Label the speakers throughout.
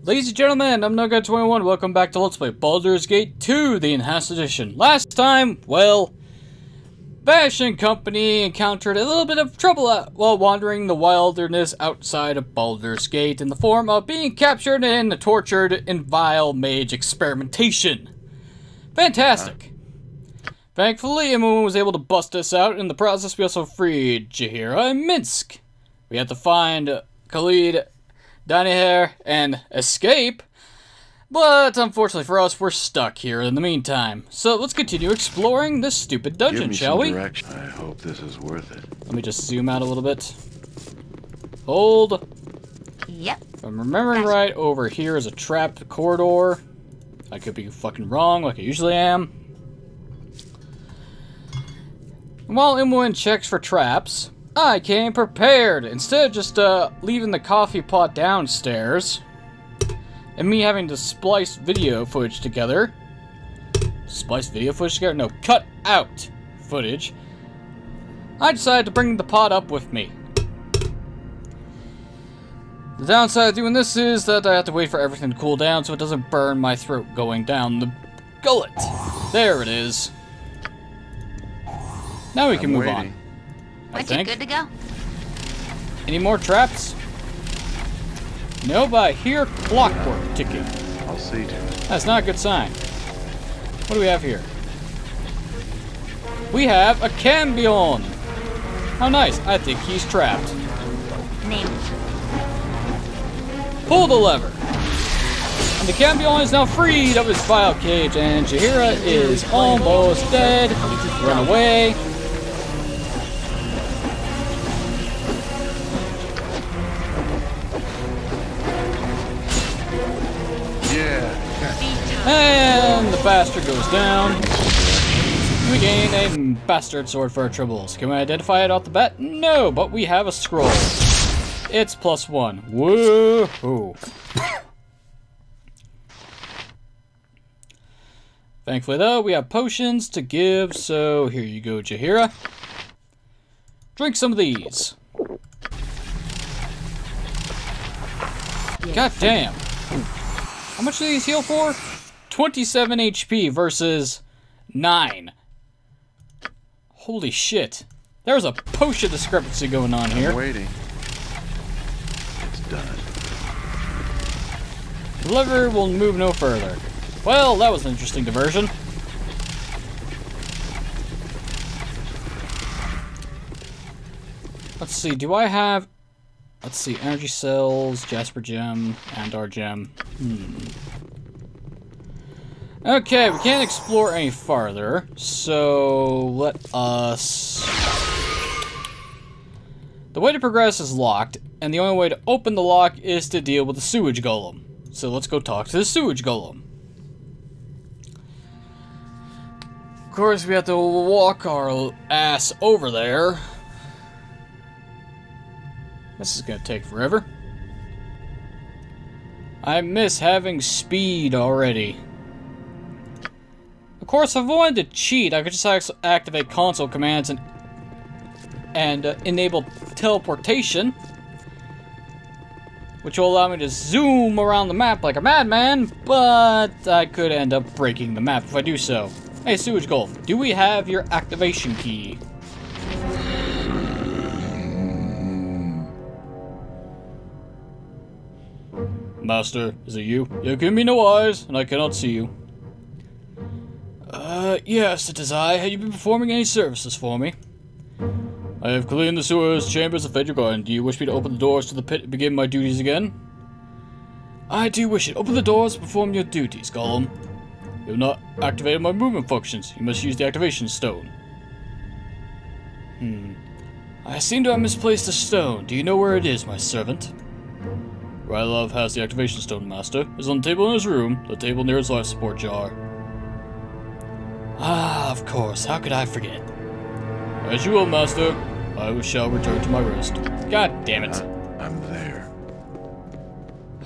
Speaker 1: Ladies and gentlemen, I'm NoGod21. Welcome back to Let's Play Baldur's Gate 2, the Enhanced Edition. Last time, well, Vash and company encountered a little bit of trouble while wandering the wilderness outside of Baldur's Gate in the form of being captured and tortured in vile mage experimentation. Fantastic. Thankfully, Imoen was able to bust us out. In the process, we also freed Jaheira and Minsk. We had to find Khalid Dynaheir and escape. But unfortunately for us, we're stuck here in the meantime. So let's continue exploring this stupid dungeon, shall we?
Speaker 2: Direction. I hope this is worth it.
Speaker 1: Let me just zoom out a little bit. Hold.
Speaker 3: Yep.
Speaker 1: If I'm remembering gotcha. right, over here is a trapped corridor. I could be fucking wrong, like I usually am. while Imoen checks for traps, I came prepared. Instead of just uh, leaving the coffee pot downstairs, and me having to splice video footage together. Splice video footage together? No, cut out footage. I decided to bring the pot up with me. The downside of doing this is that I have to wait for everything to cool down so it doesn't burn my throat going down the gullet. There it is. Now we
Speaker 2: I'm
Speaker 1: can move
Speaker 2: waiting.
Speaker 1: on. I
Speaker 3: Aren't you
Speaker 1: think.
Speaker 3: good to go?
Speaker 1: Any more traps? No, but I hear clockwork ticking.
Speaker 2: I'll see to it.
Speaker 1: That's not a good sign. What do we have here? We have a Cambion! How nice. I think he's trapped.
Speaker 3: Name.
Speaker 1: Pull the lever. And the Cambion is now freed of his vile cage, and Jaheira is almost dead. Run away. And the bastard goes down. We gain a bastard sword for our troubles. Can we identify it off the bat? No, but we have a scroll. It's plus one. Woohoo. Thankfully, though, we have potions to give, so here you go, Jaheira. Drink some of these. God damn. How much do these heal for? 27 HP versus 9. Holy shit. There's a potion discrepancy going on here.
Speaker 2: I'm waiting. It's done.
Speaker 1: Lever will move no further. Well, that was an interesting diversion. Let's see, do I have... Let's see, energy cells, Jasper gem, Andar gem. Hmm. Okay, we can't explore any farther, so let us... The way to progress is locked, and the only way to open the lock is to deal with the sewage golem. So let's go talk to the sewage golem. Of course, we have to walk our ass over there. This is gonna take forever. I miss having speed already. Of course, if I wanted to cheat, I could just activate console commands and and uh, enable teleportation, which will allow me to zoom around the map like a madman, but I could end up breaking the map if I do so. Hey, Sewage Golem, do we have your activation key? Master, is it you? You give me no eyes, and I cannot see you. Uh, yes, it is I. Have you been performing any services for me? I have cleaned the sewers, chambers, and fed garden. Do you wish me to open the doors to the pit and begin my duties again? I do wish it. Open the doors perform your duties, Golem. You have not activated my movement functions. You must use the activation stone. Hmm. I seem to have misplaced a stone. Do you know where it is, my servant? Rielev has the activation stone, Master. It's on the table in his room, the table near his life support jar. Ah, of course. How could I forget? As you will, Master. I shall return to my rest. God damn it.
Speaker 2: I'm there.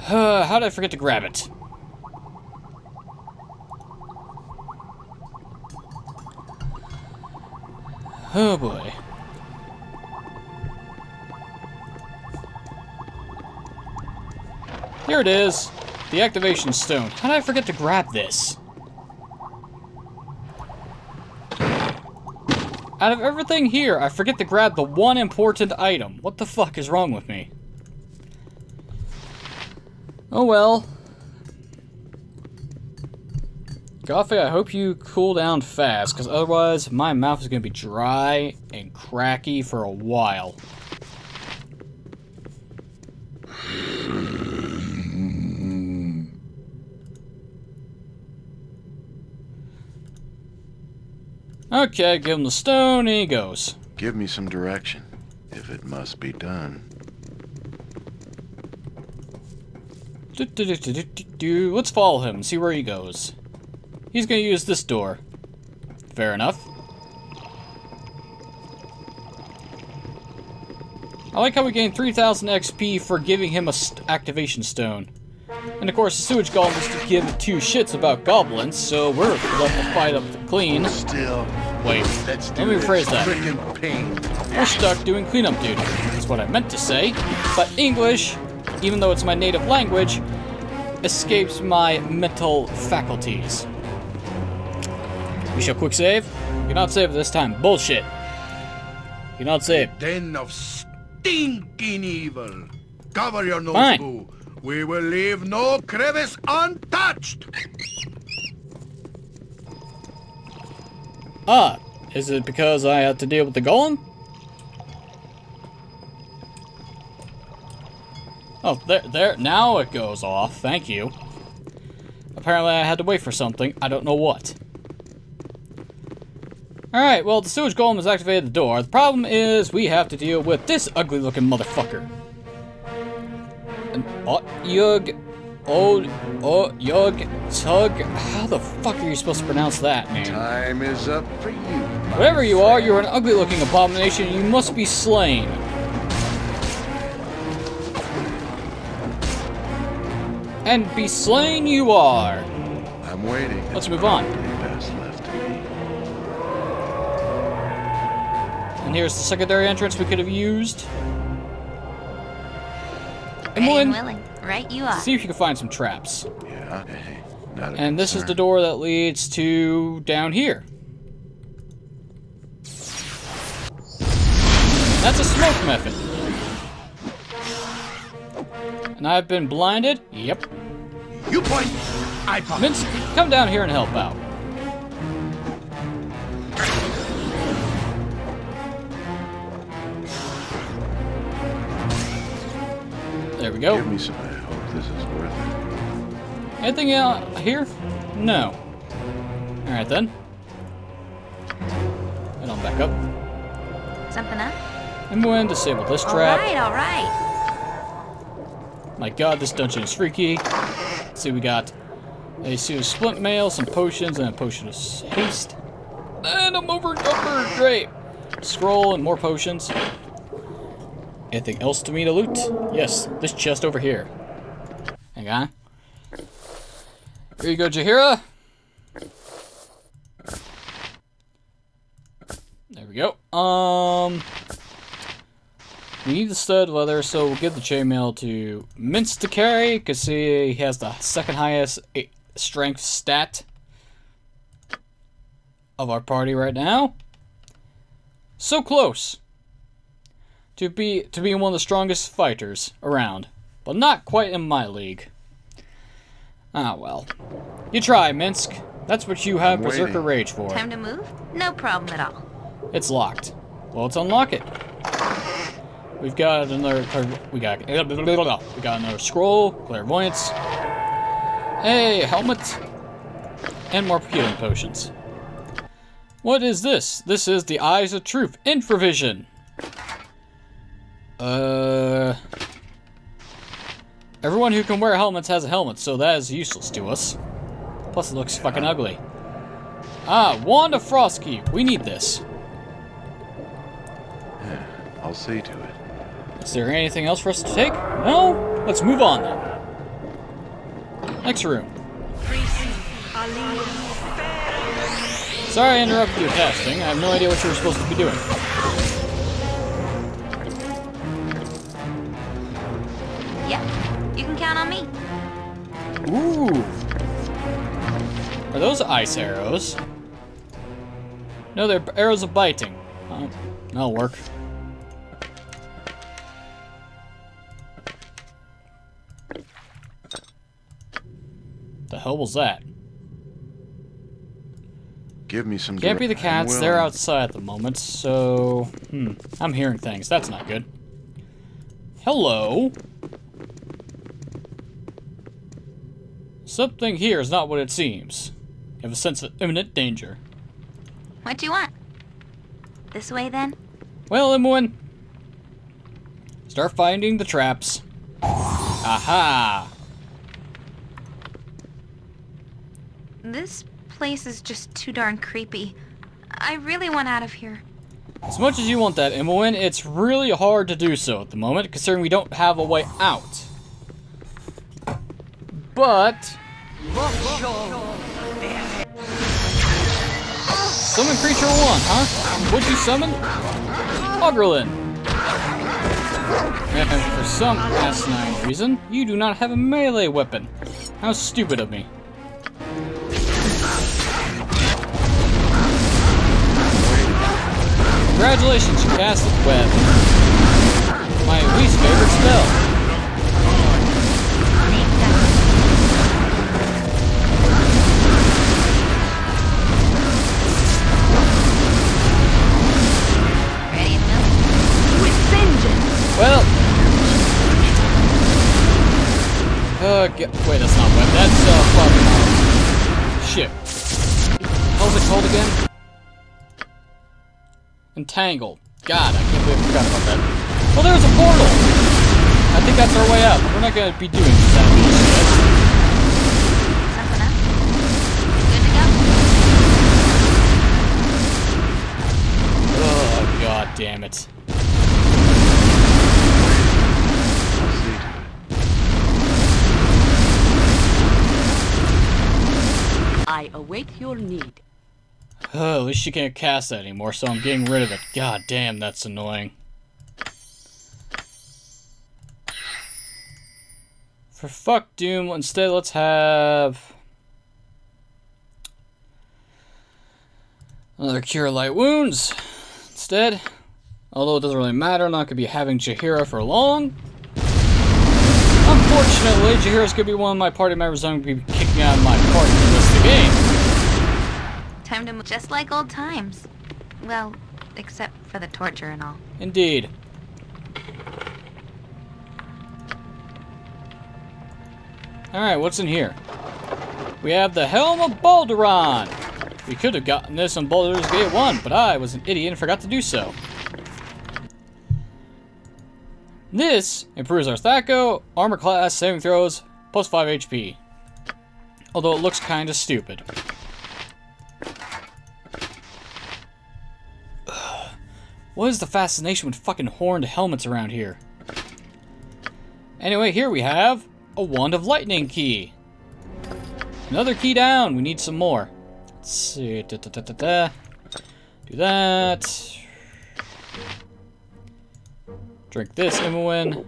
Speaker 1: Uh, how did I forget to grab it? Oh boy. Here it is. The activation stone. How did I forget to grab this? Out of everything here, I forget to grab the one important item. What the fuck is wrong with me? Oh well. Coffee, I hope you cool down fast, because otherwise my mouth is going to be dry and cracky for a while. Okay, give him the stone, and he goes.
Speaker 2: Give me some direction, if it must be done.
Speaker 1: Do, do, do. Let's follow him see where he goes. He's gonna use this door. Fair enough. I like how we gained 3000 XP for giving him a st activation stone. And of course, the sewage goblins give two shits about goblins, so we're left to fight up the clean.
Speaker 2: Still,
Speaker 1: Wait,
Speaker 2: let's
Speaker 1: let me rephrase that. We're stuck doing cleanup duty. That's what I meant to say. But English, even though it's my native language, escapes my mental faculties. We shall quick save. Cannot save this time. Bullshit. Cannot save.
Speaker 4: den of stinking evil. Cover your nose,
Speaker 1: Fine.
Speaker 4: boo. We will leave no crevice untouched.
Speaker 1: Ah, is it because I had to deal with the golem? Oh, there, there, now it goes off. Thank you. Apparently I had to wait for something. I don't know what. Alright, well, the sewage golem has activated the door. The problem is we have to deal with this ugly-looking motherfucker. And, oh, yug, oh, oh, yug, tug. How the fuck are you supposed to pronounce that, man?
Speaker 2: Time is up for you. my
Speaker 1: Whatever you are, you're an ugly looking abomination and you must be slain. And be slain you are.
Speaker 2: I'm waiting.
Speaker 1: Let's move on.
Speaker 2: Best left to me.
Speaker 1: And here's the secondary entrance we could have used.
Speaker 3: Ready and willing. Right you are.
Speaker 1: see if you can find some traps.
Speaker 2: Yeah. Hey, not a
Speaker 1: And this is the door that leads to down here. That's a smoke mephit. And I've been blinded? Yep.
Speaker 4: You point, I point.
Speaker 1: Minsk, come down here and help out. There we go.
Speaker 2: Give me some.
Speaker 1: Anything out here? No. Alright then. And I'll back up.
Speaker 3: Something up?
Speaker 1: And we'll disable this trap.
Speaker 3: All right, all right.
Speaker 1: My god, this dungeon is freaky. Let's see, we got a suit of splint mail, some potions, and a potion of haste. And I'm over encumbered. Great. Scroll and more potions. Anything else to me to loot? Yes, this chest over here. Hang on. Here you go, Jaheira. There we go. Um, we need the stud leather, so we'll give the chainmail to Minsk to carry, because he has the second highest eh, strength stat of our party right now. So close to be to being one of the strongest fighters around, but not quite in my league. Ah well, you try, Minsk. That's what you have
Speaker 2: I'm
Speaker 1: Berserker
Speaker 2: waiting.
Speaker 1: Rage for.
Speaker 3: Time to move? No problem at all.
Speaker 1: It's locked. Well, let's unlock it. We've got another. We got. We got another scroll, clairvoyance, Hey, helmet, and more healing potions. What is this? This is the Eyes of Truth Infravision. Uh. Everyone who can wear helmets has a helmet, so that is useless to us. Plus, it looks fucking ugly. Ah, Wand of. We need this.
Speaker 2: Yeah, I'll see to it.
Speaker 1: Is there anything else for us to take? No? Let's move on then. Next room. Sorry I interrupted your casting. I have no idea what you were supposed to be doing. Ooh. Are those ice arrows? No, they're arrows of biting. Oh, that'll work. The hell was that?
Speaker 2: Give me some.
Speaker 1: Can't be the cats. They're outside at the moment, so... Hmm. I'm hearing things. That's not good. Hello? Something here is not what it seems. You have a sense of imminent danger.
Speaker 3: What do you want? This way, then?
Speaker 1: Well, Imoen, start finding the traps. Aha!
Speaker 3: This place is just too darn creepy. I really want out of here.
Speaker 1: As much as you want that, Imoen, it's really hard to do so at the moment, considering we don't have a way out. But... Summon creature one, huh? What'd you summon? Ogrelin. And for some asinine reason, you do not have a melee weapon. How stupid of me. Congratulations, you cast the Web. My least favorite spell. Uh, wait, that's not web. That's, uh, fucking, shit. How's it called again? Entangle. God, I can't believe I forgot about that. Well, there's a portal! I think that's our way out. We're not gonna be doing that bullshit.
Speaker 3: Something up? Good to go?
Speaker 1: Oh, god damn it.
Speaker 5: Await your need.
Speaker 1: Oh, at least she can't cast that anymore, so I'm getting rid of it. God damn, that's annoying. For fuck Doom, instead let's have another cure light wounds. Instead, although it doesn't really matter, I'm not gonna be having Jaheira for long. Unfortunately, Jaheira's gonna be one of my party members I'm gonna be kicking out of my party
Speaker 3: Time to move just like old times. Well, except for the torture and all.
Speaker 1: Indeed. Alright, what's in here? We have the Helm of Balduran! We could have gotten this on Baldur's Gate 1, but I was an idiot and forgot to do so. This improves our Thaco, armor class, saving throws, plus 5 HP. Although it looks kinda stupid. What is the fascination with fucking horned helmets around here? Anyway, here we have a Wand of Lightning key. Another key down. We need some more. Let's see. Da, da, da, da, da. Do that. Drink this, Imoen.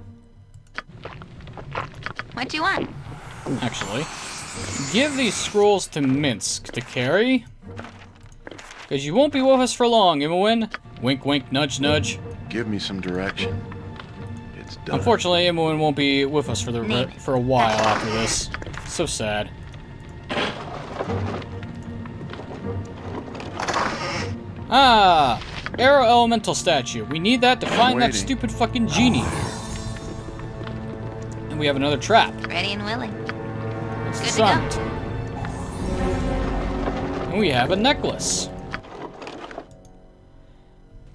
Speaker 3: What do you want?
Speaker 1: Actually, give these scrolls to Minsk to carry. Because you won't be with us for long, Imoen. Wink, wink, nudge, nudge.
Speaker 2: Give me some direction. It's done.
Speaker 1: Unfortunately, Imoen won't be with us for the
Speaker 3: Neat.
Speaker 1: for a while after this. So sad. Ah, Air Elemental statue. We need that to find that stupid fucking genie. And we have another trap.
Speaker 3: Ready and willing.
Speaker 1: It's
Speaker 3: Good to
Speaker 1: summit. And we have a necklace.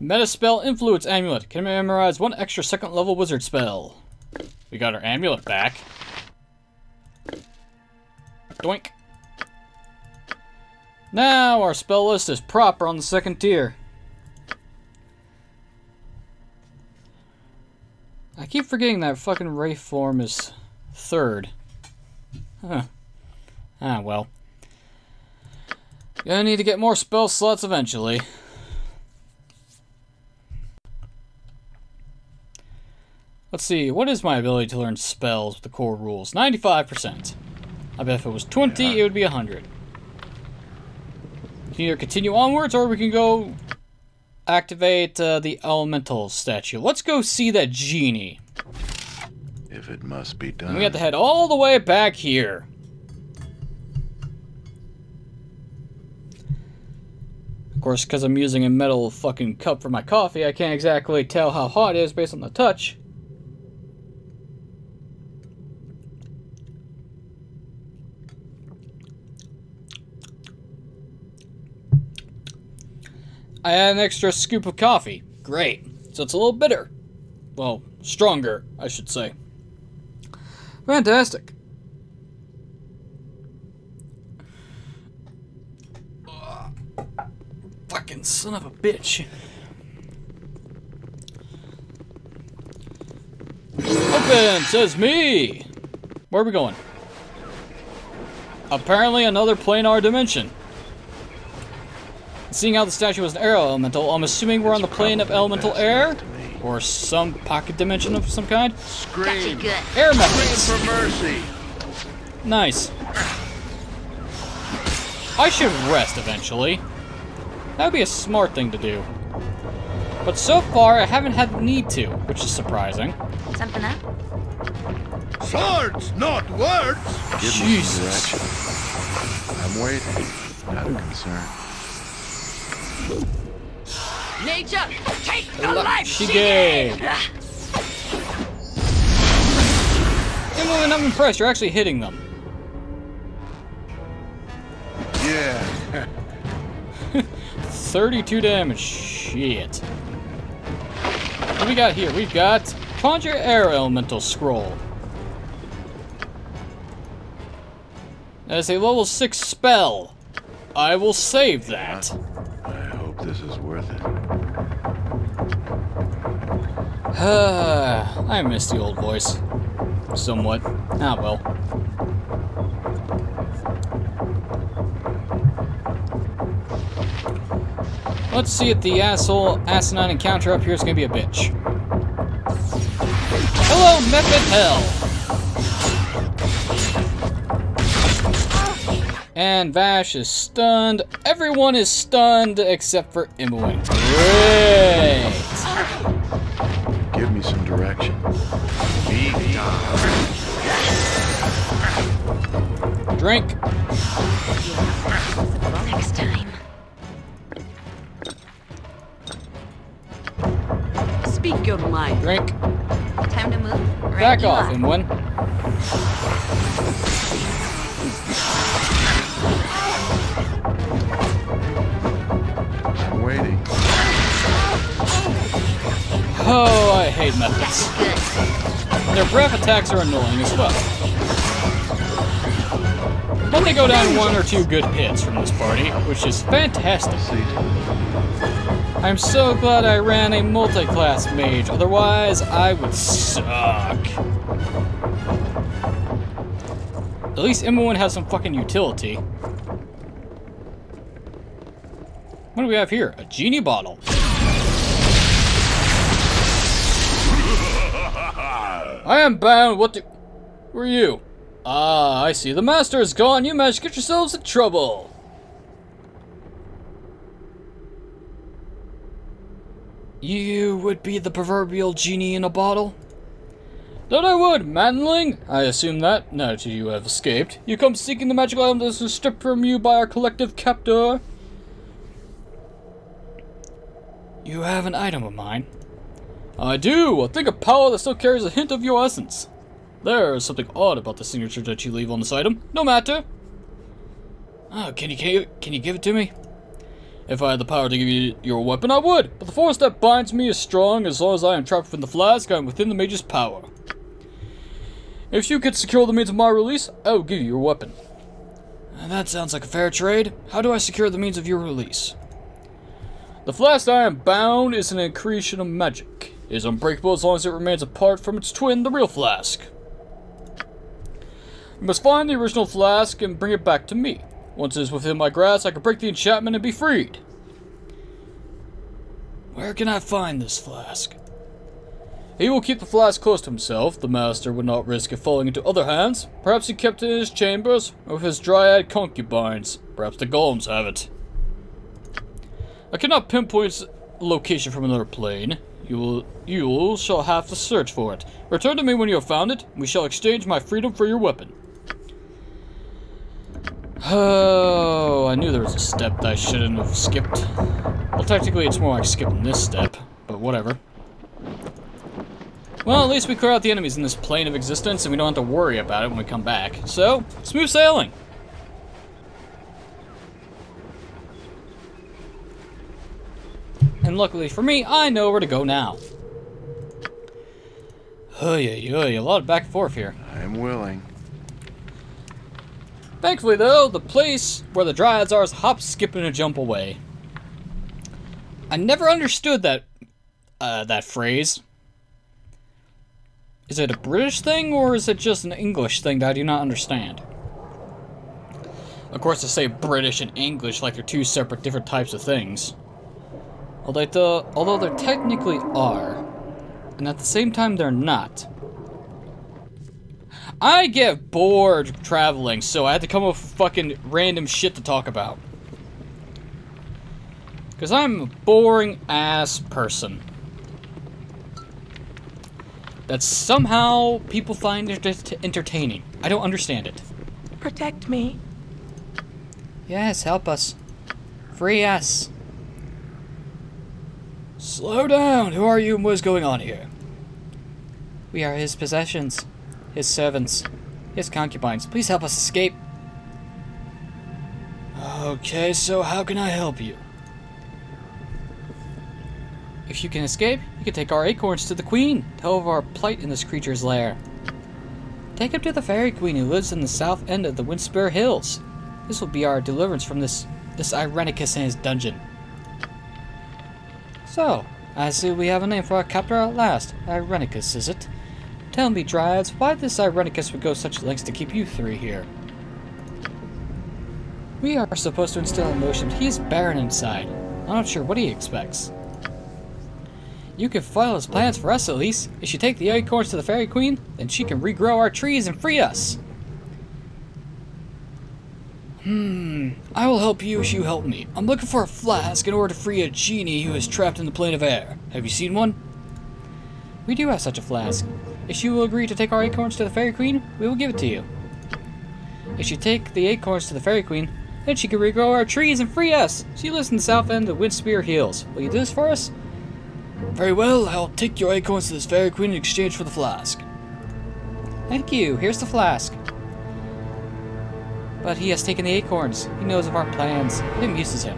Speaker 1: Metaspell Influence Amulet. Can memorize one extra second level wizard spell. We got our amulet back. Doink. Now our spell list is proper on the second tier. I keep forgetting that fucking Wraith form is third. Huh. Ah, well. Gonna need to get more spell slots eventually. Let's see, what is my ability to learn spells with the core rules? 95%. I bet if it was 20, it would be 100. We can either continue onwards, or we can go activate uh, the elemental statue. Let's go see that genie.
Speaker 2: If it must be done.
Speaker 1: And we have to head all the way back here. Of course, because I'm using a metal fucking cup for my coffee, I can't exactly tell how hot it is based on the touch. I add an extra scoop of coffee. Great. So it's a little bitter. Well, stronger, I should say. Fantastic. Ugh. Fucking son of a bitch. Open, says me. Where are we going? Apparently another planar dimension. Seeing how the statue was an air elemental, I'm assuming we're on the plane of elemental air? Or some pocket dimension of some kind?
Speaker 3: Got
Speaker 4: Scream.
Speaker 3: good.
Speaker 1: Air
Speaker 4: Scream for mercy.
Speaker 1: Nice. I should rest eventually. That would be a smart thing to do. But so far, I haven't had the need to, which is surprising.
Speaker 3: Something up?
Speaker 4: Swords, not words.
Speaker 2: Give
Speaker 1: Jesus.
Speaker 2: some. I'm waiting. Not a concern.
Speaker 5: Nature, take the
Speaker 1: La-
Speaker 5: life
Speaker 1: Shige. Emily, I'm impressed. You're actually hitting them.
Speaker 2: Yeah.
Speaker 1: 32 damage. Shit. What do we got here? We've got Conjure Air Elemental Scroll. That is a level 6 spell. I will save that.
Speaker 2: Hope this is worth it.
Speaker 1: I miss the old voice. Somewhat. Ah, well. Let's see if the asshole asinine encounter up here is gonna be a bitch. Hello, Mephit Hell! And Vash is stunned. Everyone is stunned except for Imoen. Great!
Speaker 2: Give me some direction.
Speaker 1: Drink.
Speaker 3: Next time.
Speaker 5: Speak your mind.
Speaker 1: Drink.
Speaker 3: Time to move. Right
Speaker 1: Back off,
Speaker 3: are.
Speaker 1: Oh, I hate
Speaker 3: mephits.
Speaker 1: Their breath attacks are annoying as well. But they go down one or two good hits from this party, which is fantastic. I'm so glad I ran a multi-class mage, otherwise I would suck. At least Imoen has some fucking utility. What do we have here? A genie bottle. I am bound. What the? Who are you? Ah, I see. The master is gone. You managed to get yourselves in trouble. You would be the proverbial genie in a bottle? That I would, manling. I assume that, now that you have escaped, you come seeking the magical item that was stripped from you by our collective captor. You have an item of mine. I do, a thing of power that still carries a hint of your essence. There is something odd about the signature that you leave on this item. No matter. Oh, can you, can you, can you give it to me? If I had the power to give you your weapon, I would, but the force that binds me is strong as long as I am trapped within the flask, I am within the mage's power. If you could secure the means of my release, I will give you your weapon. That sounds like a fair trade. How do I secure the means of your release? The flask I am bound is an accretion of magic. Is unbreakable as long as it remains apart from its twin, the real flask. You must find the original flask and bring it back to me. Once it is within my grasp, I can break the enchantment and be freed. Where can I find this flask? He will keep the flask close to himself. The master would not risk it falling into other hands. Perhaps he kept it in his chambers, or with his dryad concubines. Perhaps the golems have it. I cannot pinpoint location from another plane. You will, you shall have to search for it. Return to me when you have found it. And we shall exchange my freedom for your weapon. Oh, I knew there was a step that I shouldn't have skipped. Well, technically it's more like skipping this step, but whatever. Well, at least we clear out the enemies in this plane of existence and we don't have to worry about it when we come back. So, smooth sailing! And luckily for me, I know where to go now. Oh yeah, yeah, a lot of back and forth here.
Speaker 2: I'm willing.
Speaker 1: Thankfully, though, the place where the Dryads are is hop, skip, and a jump away. I never understood that, uh, that phrase. Is it a British thing, or is it just an English thing that I do not understand? Of course, I say British and English like they're two separate different types of things. Although, the, although they technically are, and at the same time they're not. I get bored traveling, so I had to come up with fucking random shit to talk about. Because I'm a boring ass person. That somehow people find ent entertaining. I don't understand it.
Speaker 6: Protect me.
Speaker 1: Yes, help us. Free us. Slow down! Who are you and what is going on here? We are his possessions his servants, his concubines. Please help us escape. Okay, so how can I help you? If you can escape, you can take our acorns to the queen. Tell of our plight in this creature's lair. Take him to the fairy queen who lives in the south end of the Windspear Hills. This will be our deliverance from this this Irenicus in his dungeon. So, I see we have a name for our captor at last. Irenicus, is it? Tell me, Dryads, why this Irenicus would go such lengths to keep you three here? We are supposed to instill emotion, he is barren inside. I'm not sure what he expects. You can foil his plans for us, at least. If you take the acorns to the Fairy Queen, then she can regrow our trees and free us. Hmm, I will help you as you help me. I'm looking for a flask in order to free a genie who is trapped in the plane of air. Have you seen one? We do have such a flask. If she will agree to take our acorns to the Fairy Queen, we will give it to you. If you take the acorns to the Fairy Queen, then she can regrow our trees and free us. She lives in the south end of Windspear Hills. Will you do this for us? Very well, I'll take your acorns to this Fairy Queen in exchange for the flask. Thank you. Here's the flask. But he has taken the acorns. He knows of our plans. It amuses him.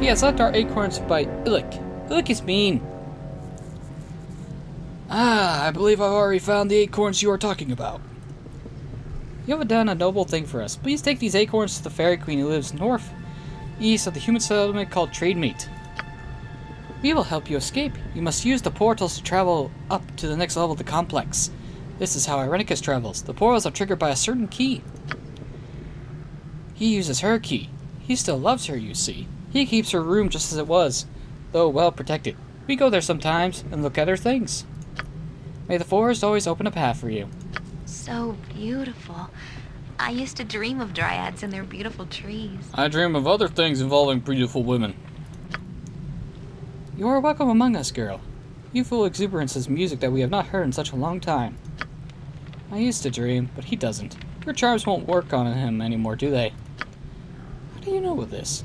Speaker 1: He has left our acorns by Ilych. Ilych is mean. Ah, I believe I've already found the acorns you are talking about. You have done a noble thing for us. Please take these acorns to the Fairy Queen who lives north east of the human settlement called Trademeet. We will help you escape. You must use the portals to travel up to the next level of the complex. This is how Irenicus travels. The portals are triggered by a certain key. He uses her key. He still loves her, you see. He keeps her room just as it was, though well protected. We go there sometimes and look at her things. May the forest always open a path for you.
Speaker 3: So beautiful. I used to dream of dryads and their beautiful trees.
Speaker 1: I dream of other things involving beautiful women. You are welcome among us, girl. Youthful exuberance is music that we have not heard in such a long time. I used to dream, but he doesn't. Your charms won't work on him anymore, do they? How do you know of this?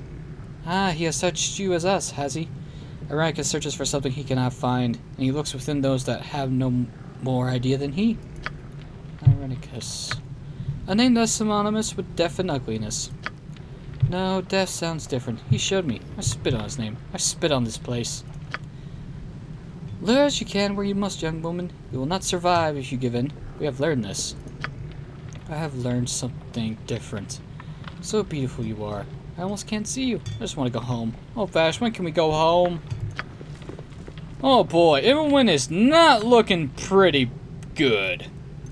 Speaker 1: Ah, he has touched you as us, has he? Irenicus searches for something he cannot find, and he looks within those that have no more idea than he. Irenicus. A name that's synonymous with death and ugliness. No, death sounds different. He showed me. I spit on his name. I spit on this place. Lure as you can where you must, young woman. You will not survive if you give in. We have learned this. I have learned something different. So beautiful you are. I almost can't see you. I just want to go home. Oh, Vash, when can we go home? Oh boy, Everyone is not looking pretty good.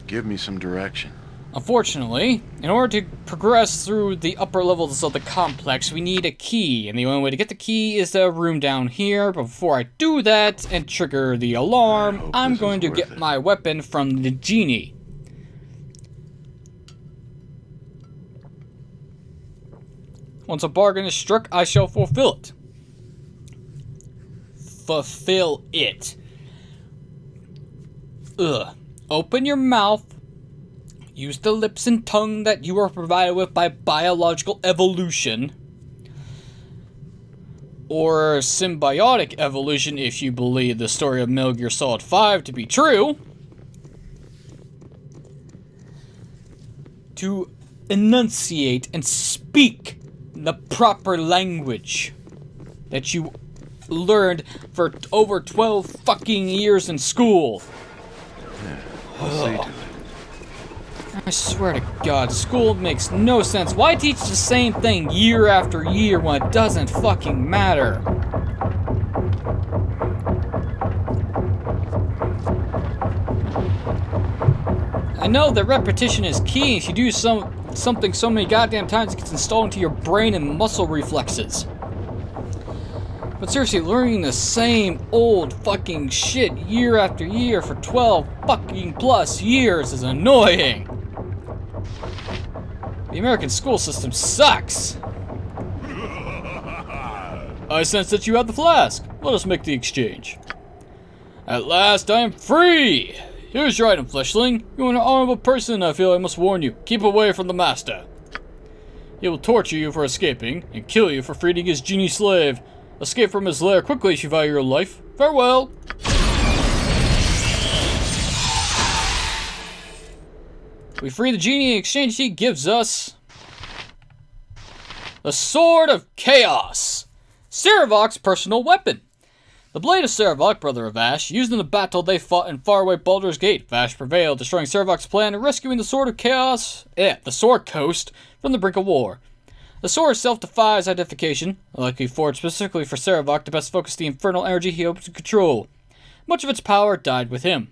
Speaker 2: Give me some direction.
Speaker 1: Unfortunately, in order to progress through the upper levels of the complex, we need a key, and the only way to get the key is the room down here. But before I do that and trigger the alarm, I'm going to get
Speaker 2: it.
Speaker 1: my weapon from the genie. Once a bargain is struck, I shall fulfill it. Fulfill it. Ugh. Open your mouth. Use the lips and tongue that you are provided with by biological evolution. Or symbiotic evolution if you believe the story of Metal Gear Solid 5 to be true. To enunciate and speak the proper language that you learned for over 12 fucking years in school.
Speaker 2: I'll see to it.
Speaker 1: I swear to God, school makes no sense. Why teach the same thing year after year when it doesn't fucking matter? I know that repetition is key. If you do some something so many goddamn times, it gets installed into your brain and muscle reflexes. But seriously, learning the same old fucking shit year after year for 12 fucking plus years is annoying. The American school system sucks. I sense that you have the flask. Let us make the exchange. At last, I am free! Here's your item, fleshling. You're an honorable person, I feel I must warn you. Keep away from the master. He will torture you for escaping, and kill you for freeing his genie slave. Escape from his lair quickly if you value your life. Farewell! We free the genie in exchange he gives us... The Sword of Chaos! Sarevok's personal weapon. The blade of Sarevok, brother of Ash, used in the battle they fought in faraway Baldur's Gate. Vash prevailed, destroying Sarevok's plan and rescuing the Sword of Chaos, eh, the Sword Coast, from the brink of war. The sword itself defies identification, likely forged specifically for Sarevok to best focus the infernal energy he hopes to control. Much of its power died with him.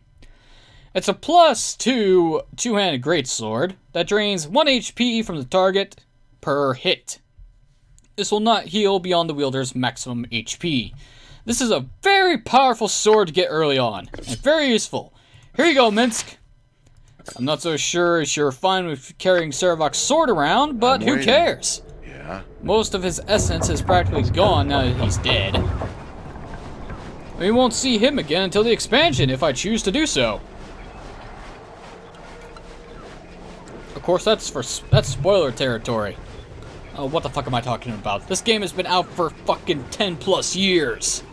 Speaker 1: It's a plus two two-handed greatsword that drains 1 HP from the target per hit. This will not heal beyond the wielder's maximum HP. This is a very powerful sword to get early on, and very useful. Here you go, Minsk. I'm not so sure if you're fine with carrying Sarevok's sword around, but
Speaker 2: I'm
Speaker 1: who
Speaker 2: waiting.
Speaker 1: cares?
Speaker 2: Yeah?
Speaker 1: Most of his essence is practically gone now that he's dead. We won't see him again until the expansion, if I choose to do so. Of course, that's for that's spoiler territory. Oh, what the fuck am I talking about? This game has been out for fucking 10 plus years.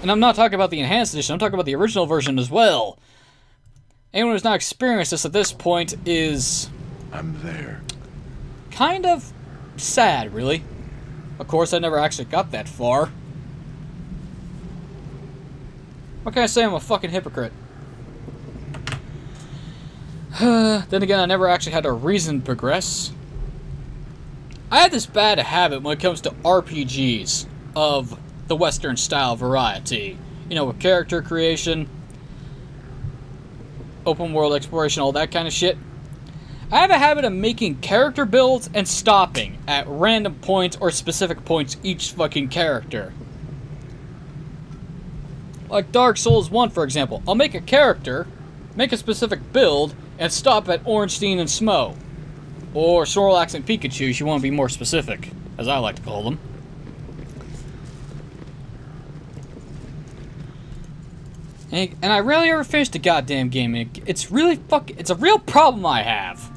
Speaker 1: And I'm not talking about the enhanced edition, I'm talking about the original version as well. Anyone who's not experienced this at this point is
Speaker 2: I'm there.
Speaker 1: kind of sad, really. Of course, I never actually got that far. What can I say? I'm a fucking hypocrite. then again, I never actually had a reason to progress. I have this bad habit when it comes to RPGs of the Western style variety. You know, with character creation, open world exploration, all that kind of shit. I have a habit of making character builds and stopping at random points or specific points each fucking character. Like Dark Souls 1, for example. I'll make a character, make a specific build, and stop at Ornstein and Smo. Or Snorlax and Pikachu, if you want to be more specific, as I like to call them. And, and I rarely ever finish the goddamn game. it- It's really fuck. It's a real problem I have.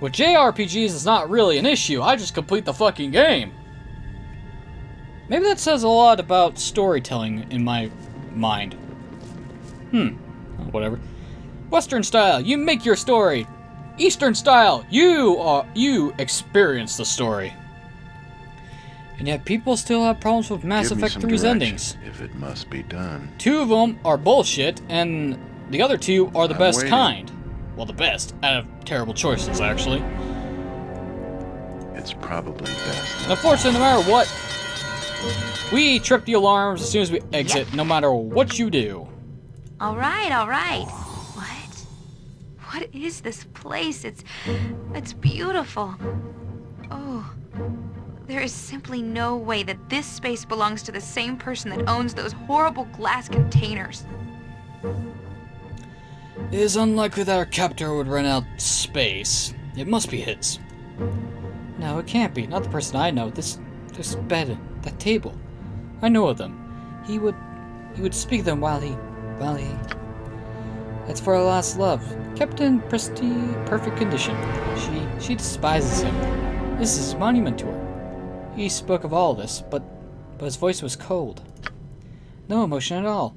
Speaker 1: With JRPGs, it's not really an issue. I just complete the fucking game. Maybe that says a lot about storytelling in my mind. Hmm. Whatever. Western style, you make your story. Eastern style, you are you experience the story. And yet people still have problems with Mass
Speaker 2: Give
Speaker 1: Effect 3's endings.
Speaker 2: If it must be done.
Speaker 1: Two of them are bullshit, and the other two are the
Speaker 2: I'm
Speaker 1: best
Speaker 2: waiting.
Speaker 1: kind. Well, the best out of terrible choices, actually.
Speaker 2: It's probably best.
Speaker 1: And unfortunately, no matter what, we trip the alarms as soon as we exit, no matter what you do.
Speaker 3: All right, all right. What? What is this place? It's it's beautiful. Oh. There is simply no way that this space belongs to the same person that owns those horrible glass containers.
Speaker 1: It is unlikely that our captor would run out space. It must be his. No, it can't be. Not the person I know. This this bed, that table. I know of them. He would he would speak them while he while he That's for our last love. Kept in pristine perfect condition. She she despises him. This is a monument to her. He spoke of all this, but but his voice was cold. No emotion at all.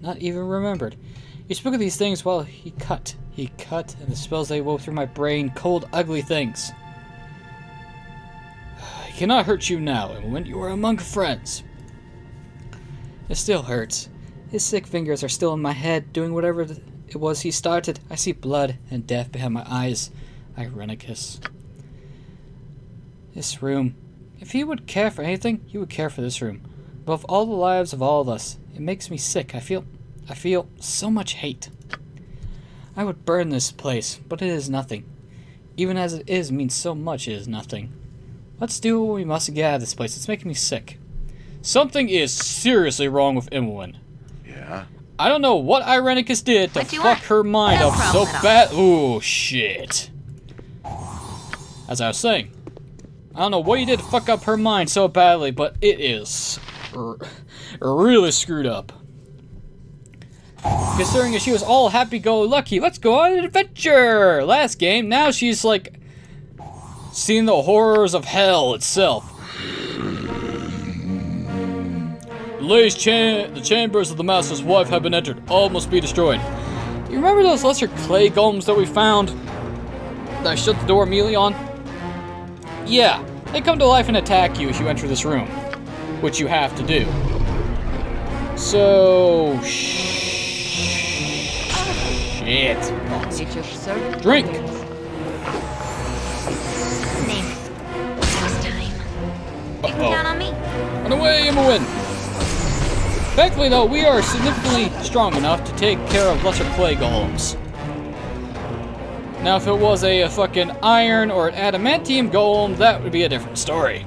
Speaker 1: Not even remembered. He spoke of these things while he cut. He cut, and the spells they wove through my brain, cold, ugly things. He cannot hurt you now, and when you are among friends. It still hurts. His sick fingers are still in my head, doing whatever it was he started. I see blood and death behind my eyes. Irenicus. This room. If he would care for anything, he would care for this room. Above all the lives of all of us, it makes me sick. I feel I feel so much hate. I would burn this place, but it is nothing. Even as it is means so much it is nothing. Let's do what we must to get out of this place. It's making me sick. Something is seriously wrong with Imoen.
Speaker 2: Yeah?
Speaker 1: I don't know what Irenicus did to
Speaker 3: What do you
Speaker 1: fuck
Speaker 3: want?
Speaker 1: her mind
Speaker 3: No
Speaker 1: up so
Speaker 3: problem at all.
Speaker 1: bad. Ooh, shit. As I was saying, I don't know what you did to fuck up her mind so badly, but it is really screwed up. Considering she was all happy-go-lucky, let's go on an adventure! Last game, now she's like seeing the horrors of hell itself. Lay's cha- the chambers of the master's wife have been entered. All must be destroyed. You remember those lesser clay golems that we found? That I shut the door immediately on? Yeah, they come to life and attack you as you enter this room, which you have to do. So, shit.
Speaker 5: Nature servant.
Speaker 1: Drink.
Speaker 3: Can
Speaker 1: Uh-oh.
Speaker 3: count on me.
Speaker 1: Run away, Imoen! Thankfully, though, we are significantly strong enough to take care of lesser clay golems. Now, if it was a, fucking iron or an adamantium golem, that would be a different story.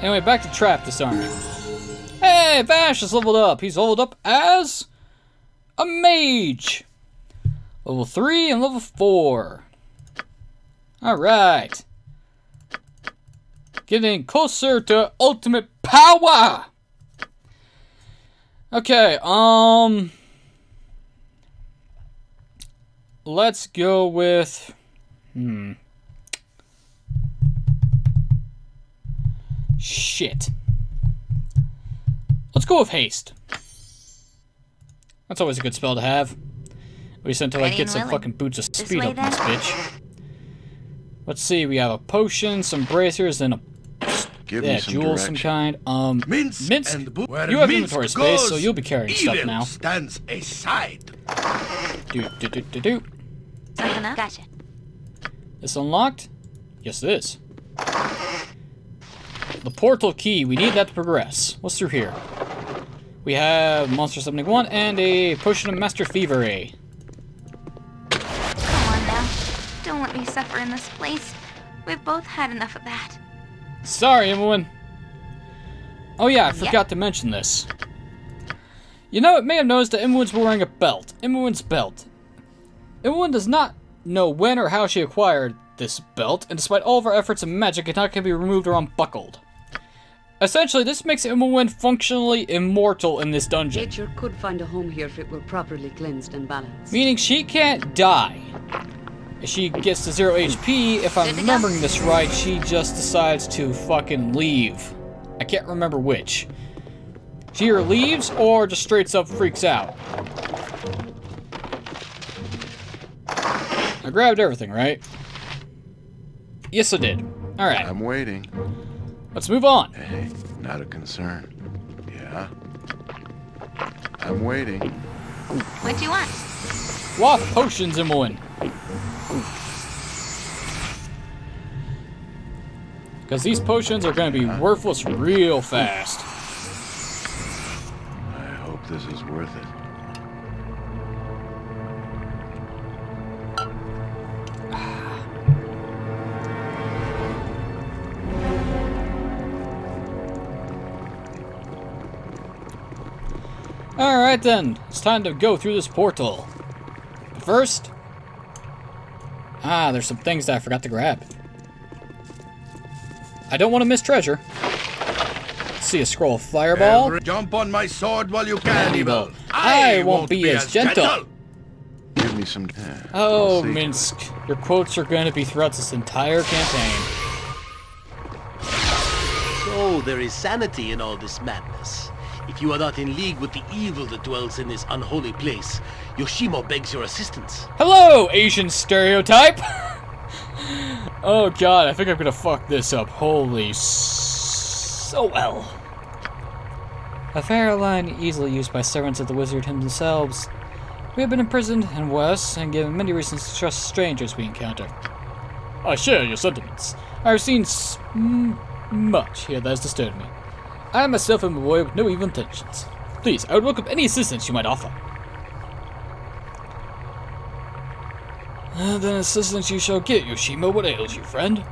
Speaker 1: Anyway, back to trap disarming. Hey, Vash is leveled up. He's leveled up as a mage. Level 3 and level 4. Alright. Getting closer to ultimate power! Okay, um... Let's go with... Hmm. Shit. Let's go with haste. That's always a good spell to have. At least until I get some
Speaker 3: willing.
Speaker 1: fucking boots of
Speaker 3: This
Speaker 1: speed
Speaker 3: way,
Speaker 1: up this bitch. Let's see, we have a potion, some bracers, and a
Speaker 2: Give
Speaker 1: yeah,
Speaker 2: me some
Speaker 1: jewel of some kind. Um,
Speaker 4: Minsk,
Speaker 1: Minsk,
Speaker 4: and Bo- where
Speaker 1: you have
Speaker 4: Minsk
Speaker 1: inventory space, so you'll be carrying stuff
Speaker 4: evil
Speaker 1: now.
Speaker 4: stands aside.
Speaker 1: Do do do do do.
Speaker 3: Something up? Gotcha.
Speaker 1: This unlocked? Yes, it is. The portal key. We need that to progress. What's through here? We have Monster Summoning 1 and a Potion of Master Thievery.
Speaker 3: Come on now. Don't let me suffer in this place. We've both had enough of that.
Speaker 1: Sorry, Imoen. Oh yeah, I
Speaker 3: Yep.
Speaker 1: forgot to mention this. You know, it may have noticed that Imoen's wearing a belt. Imoen's belt. Imoen does not know when or how she acquired this belt, and despite all of our efforts and magic, it not can be removed or unbuckled. Essentially, this makes Imoen functionally immortal in this dungeon.
Speaker 5: Nature could find a home here if it were properly cleansed and balanced.
Speaker 1: Meaning she can't die. If she gets to zero HP, if I'm
Speaker 3: Good to go.
Speaker 1: remembering this right, she just decides to fucking leave. I can't remember which. She either leaves or just straight up freaks out. I grabbed everything, right? Yes, I did. Alright,
Speaker 2: I'm waiting.
Speaker 1: let's move on.
Speaker 2: Hey, not a concern. Yeah? I'm waiting.
Speaker 3: What do you want?
Speaker 1: Waft potions, Imoen. Because these potions are going to be worthless real fast.
Speaker 2: I hope this is worth it.
Speaker 1: Alright then, it's time to go through this portal. But first... Ah, there's some things that I forgot to grab. I don't want to miss treasure. See a scroll of fireball.
Speaker 4: Every- jump on my sword while you can, evil.
Speaker 1: I won't be as gentle.
Speaker 2: Give me some. Yeah,
Speaker 1: Oh,
Speaker 2: I'll see to it.
Speaker 1: Minsk. Your quotes are going to be throughout this entire campaign.
Speaker 6: So there is sanity in all this madness. If you are not in league with the evil that dwells in this unholy place, Yoshimo begs your assistance.
Speaker 1: Hello, Asian stereotype! oh god, I think I'm gonna fuck this up. Holy s- so well. A fair line easily used by servants of the wizard themselves. We have been imprisoned and worse, and given many reasons to trust strangers we encounter. I share your sentiments. I have seen much here that has disturbed me. I myself am a boy with no evil intentions. Please, I would welcome any assistance you might offer. Then assistance you shall get, Yoshimo. What ails you, friend?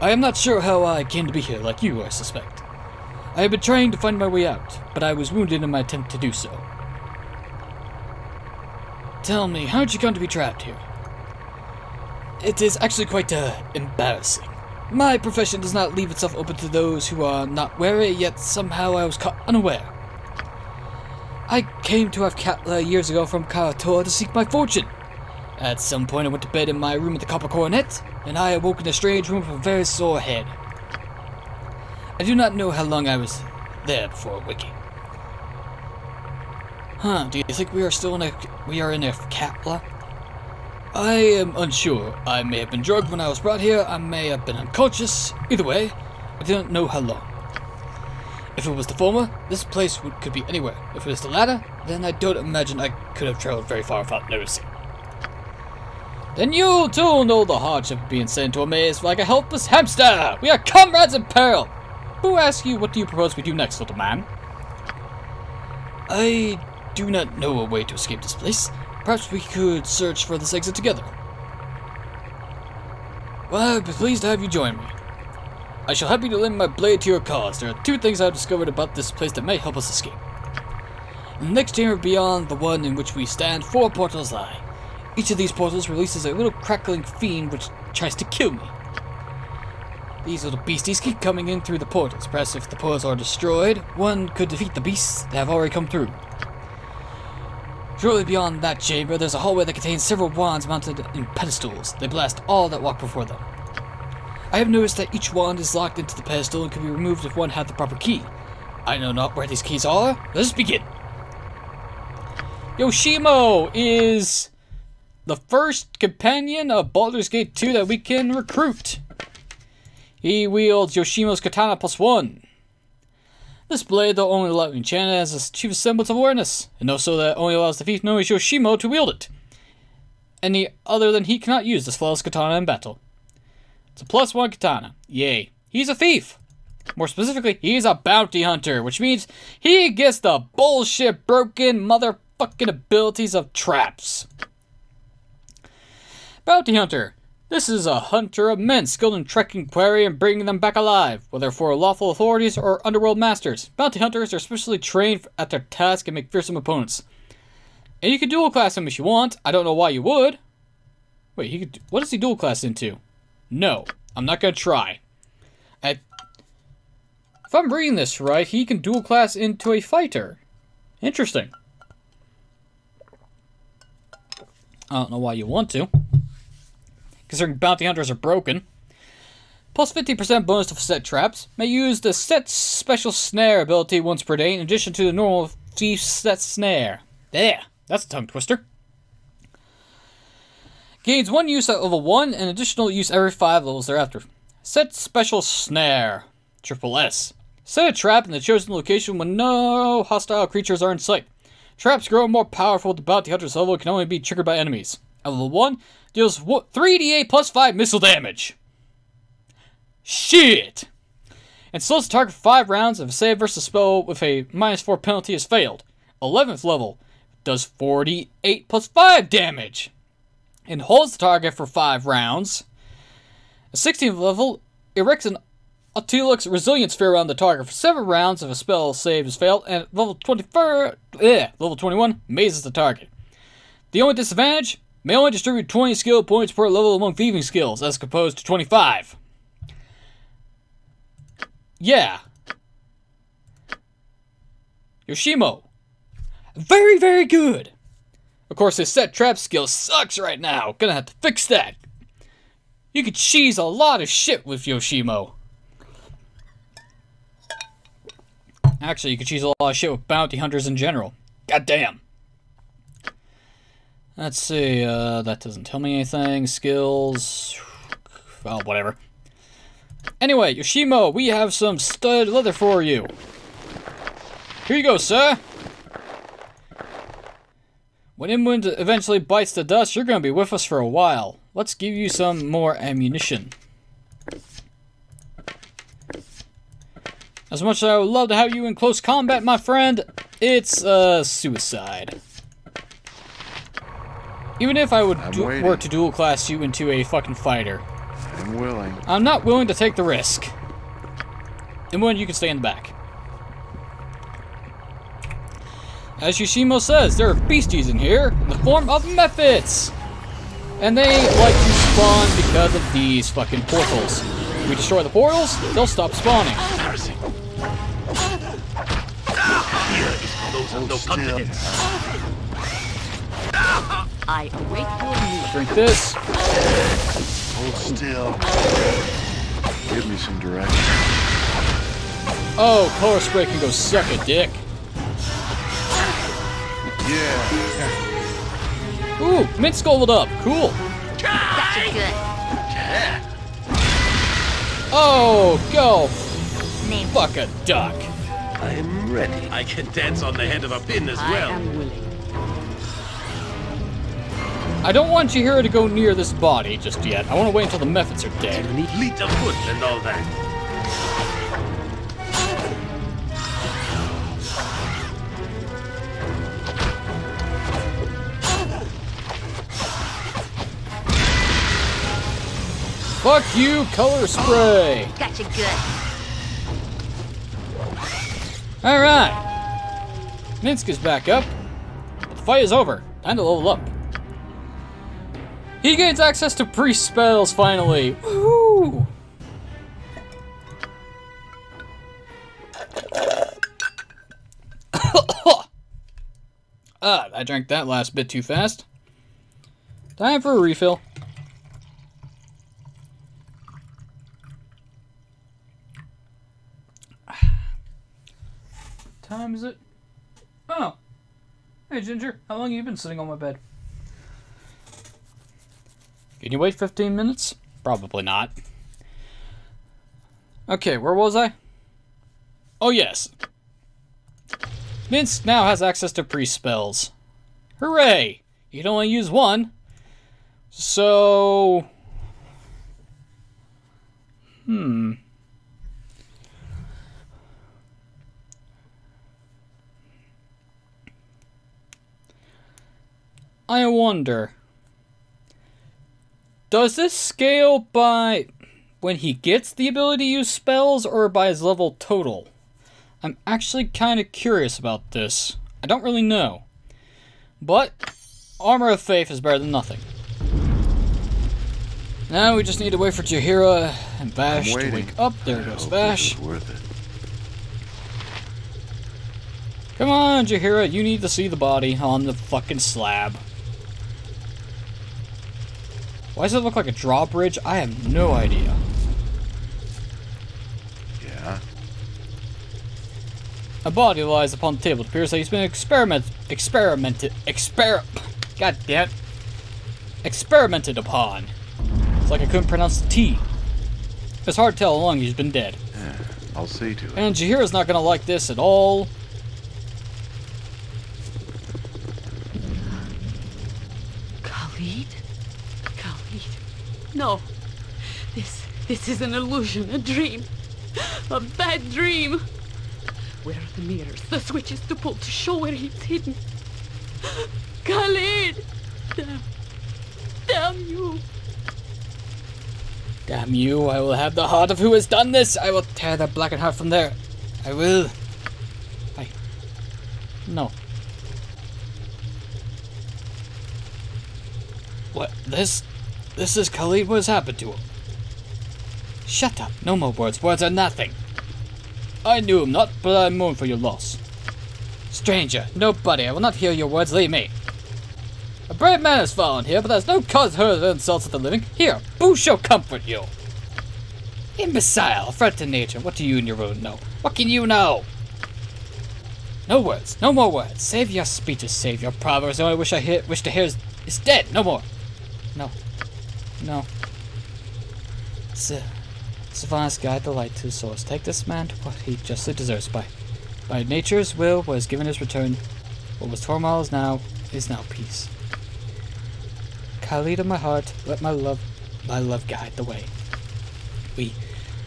Speaker 1: I am not sure how I came to be here, like you, I suspect. I have been trying to find my way out, but I was wounded in my attempt to do so. Tell me, how did you come to be trapped here? It is actually quite, uh, embarrassing. My profession does not leave itself open to those who are not wary, yet somehow I was caught unaware. I came to Athkatla years ago from Kara-Tur to seek my fortune. At some point, I went to bed in my room at the copper coronet, and I awoke in a strange room with a very sore head. I do not know how long I was there before waking. Huh? Do you think we are still in a we are in Athkatla? I am unsure. I may have been drugged when I was brought here. I may have been unconscious. Either way, I didn't know how long. If it was the former, this place would, could be anywhere. If it was the latter, then I don't imagine I could have traveled very far without noticing. Then you too know the hardship of being sent to a maze like a helpless hamster. We are comrades in peril. Who asks you what do you propose we do next, little man? I do not know a way to escape this place. Perhaps we could search for this exit together. Well, I'd be pleased to have you join me. I shall happy to lend my blade to your cause. There are two things I've discovered about this place that may help us escape. In the next chamber beyond the one in which we stand, four portals lie. Each of these portals releases a little crackling fiend which tries to kill me. These little beasties keep coming in through the portals. Perhaps if the portals are destroyed, one could defeat the beasts that have already come through. Shortly beyond that chamber, there's a hallway that contains several wands mounted in pedestals. They blast all that walk before them. I have noticed that each wand is locked into the pedestal and can be removed if one had the proper key. I know not where these keys are. Let us begin. Yoshimo is the first companion of Baldur's Gate 2 that we can recruit. He wields Yoshimo's katana plus one. This blade, though only allowing Chana has a chief semblance of awareness, and also that only allows the thief as Yoshimo to wield it. Any other than he cannot use this flawless katana in battle. It's a plus one katana. Yay. He's a thief. More specifically, he's a bounty hunter, which means he gets the bullshit broken motherfucking abilities of traps. Bounty hunter. This is a hunter of men skilled in trekking quarry and bringing them back alive, whether for lawful authorities or underworld masters. Bounty hunters are specially trained at their task and make fearsome opponents. And you can dual class him if you want. I don't know why you would. Wait, he could. What does he dual class into? No, I'm not gonna try. I, if I'm reading this right, he can dual class into a fighter. Interesting. I don't know why you want to. Considering bounty hunters are broken. Plus 50% bonus to set traps. May use the set special snare ability once per day in addition to the normal thief set snare. There, that's a tongue twister. Gains one use at level 1 and additional use every 5 levels thereafter. Set special snare. Triple S. Set a trap in the chosen location when no hostile creatures are in sight. Traps grow more powerful at the bounty hunter's level and can only be triggered by enemies. Level 1, deals 3d8 plus 5 missile damage. Shit! And slows the target for 5 rounds if a save versus spell with a minus 4 penalty is failed. 11th level, does 48 plus 5 damage, and holds the target for 5 rounds. A 16th level, erects an Otiluke's resilience sphere around the target for 7 rounds if a spell save is failed, and level 24, eh, level 21, mazes the target. The only disadvantage, may only distribute 20 skill points per level among thieving skills, as opposed to 25. Yeah. Yoshimo. Very, very good. Of course, his set trap skill sucks right now. Gonna have to fix that. You could cheese a lot of shit with Yoshimo. Actually, you could cheese a lot of shit with bounty hunters in general. God damn. Let's see, uh, that doesn't tell me anything. Skills. Well, whatever. Anyway, Yoshimo, we have some stud leather for you. Here you go, sir. When Imoen eventually bites the dust, you're going to be with us for a while. Let's give you some more ammunition. As much as I would love to have you in close combat, my friend, it's, uh, suicide. Even if I would
Speaker 2: I'm
Speaker 1: du-
Speaker 2: waiting.
Speaker 1: work to dual class you into a fucking fighter,
Speaker 2: I'm willing.
Speaker 1: I'm not willing to take the risk. Imoen, you can stay in the back. As Yoshimo says, there are beasties in here in the form of mephits. And they like to spawn because of these fucking portals. We destroy the portals, they'll stop spawning.
Speaker 6: Embarrassing. Here is for those with no
Speaker 2: Still.
Speaker 6: confidence.
Speaker 5: I await your move.
Speaker 1: Drink this.
Speaker 2: Hold still. Give me some direction.
Speaker 1: Oh, color spray can go suck a dick.
Speaker 2: Yeah.
Speaker 1: Ooh, mint scalded up. Cool.
Speaker 3: Gotcha good.
Speaker 1: Oh, go
Speaker 3: Name.
Speaker 1: fuck a duck.
Speaker 6: I am ready. I can dance on the head of a pin as
Speaker 5: I
Speaker 6: well.
Speaker 5: am willing.
Speaker 1: I don't want Jaheira to go near this body just yet. I want to wait until the mephits are dead.
Speaker 6: Need lead of foot and all that.
Speaker 1: Fuck you, color spray.
Speaker 3: Gotcha good.
Speaker 1: Alright. Minsk is back up. But the fight is over. Time to level up. He gains access to priest spells finally. Woo! ah, I drank that last bit too fast. Time for a refill. time is it? Oh. Hey, Ginger. How long have you been sitting on my bed? Can you wait 15 minutes? Probably not. Okay, where was I? Oh, yes. Minsk now has access to priest spells. Hooray! You can only use one. So... Hmm. I wonder. Does this scale by when he gets the ability to use spells or by his level total? I'm actually kind of curious about this. I don't really know. But Armor of Faith is better than nothing. Now we just need to wait for Jaheira and Bash to wake up. There
Speaker 2: I
Speaker 1: goes
Speaker 2: Bash.
Speaker 1: Vash.
Speaker 2: Worth it.
Speaker 1: Come on, Jaheira, you need to see the body on the fucking slab. Why does it look like a drawbridge? I have no idea.
Speaker 2: Yeah.
Speaker 1: A body lies upon the table. It appears that he's been experiment experimented exper God damn it. Experimented upon. It's like I couldn't pronounce the T. It's hard to tell how long he's been dead.
Speaker 2: yeah. I'll see to it.
Speaker 1: And Jaheira's not gonna like this at all.
Speaker 5: Khalid? Khalid? No. This, this is an illusion, a dream. A bad dream. Where are the mirrors? The switches to pull to show where he's hidden. Khalid! Damn. Damn you!
Speaker 1: Damn you, I will have the heart of who has done this! I will tear that blackened heart from there. I will. I. No. What? This? This is Khalid? What has happened to him? Shut up. No more words. Words are nothing. I knew him not, but I mourn for your loss. Stranger, nobody, I will not hear your words. Leave me. A brave man has fallen here, but there's no cause to hurl insults at the living. Here, Boo shall comfort you. Imbecile, affront to nature. What do you and your own know? What can you know? No words, no more words. Save your speeches, save your proverbs. Oh, the only wish I hear, wish to hear is, is dead. No more. No. No. S- Savant's guide the light to the source. Take this man to what he justly deserves. By, by nature's will was given his return. What was turmoil is now is now peace. Khalid of my heart, let my love, my love guide the way. We,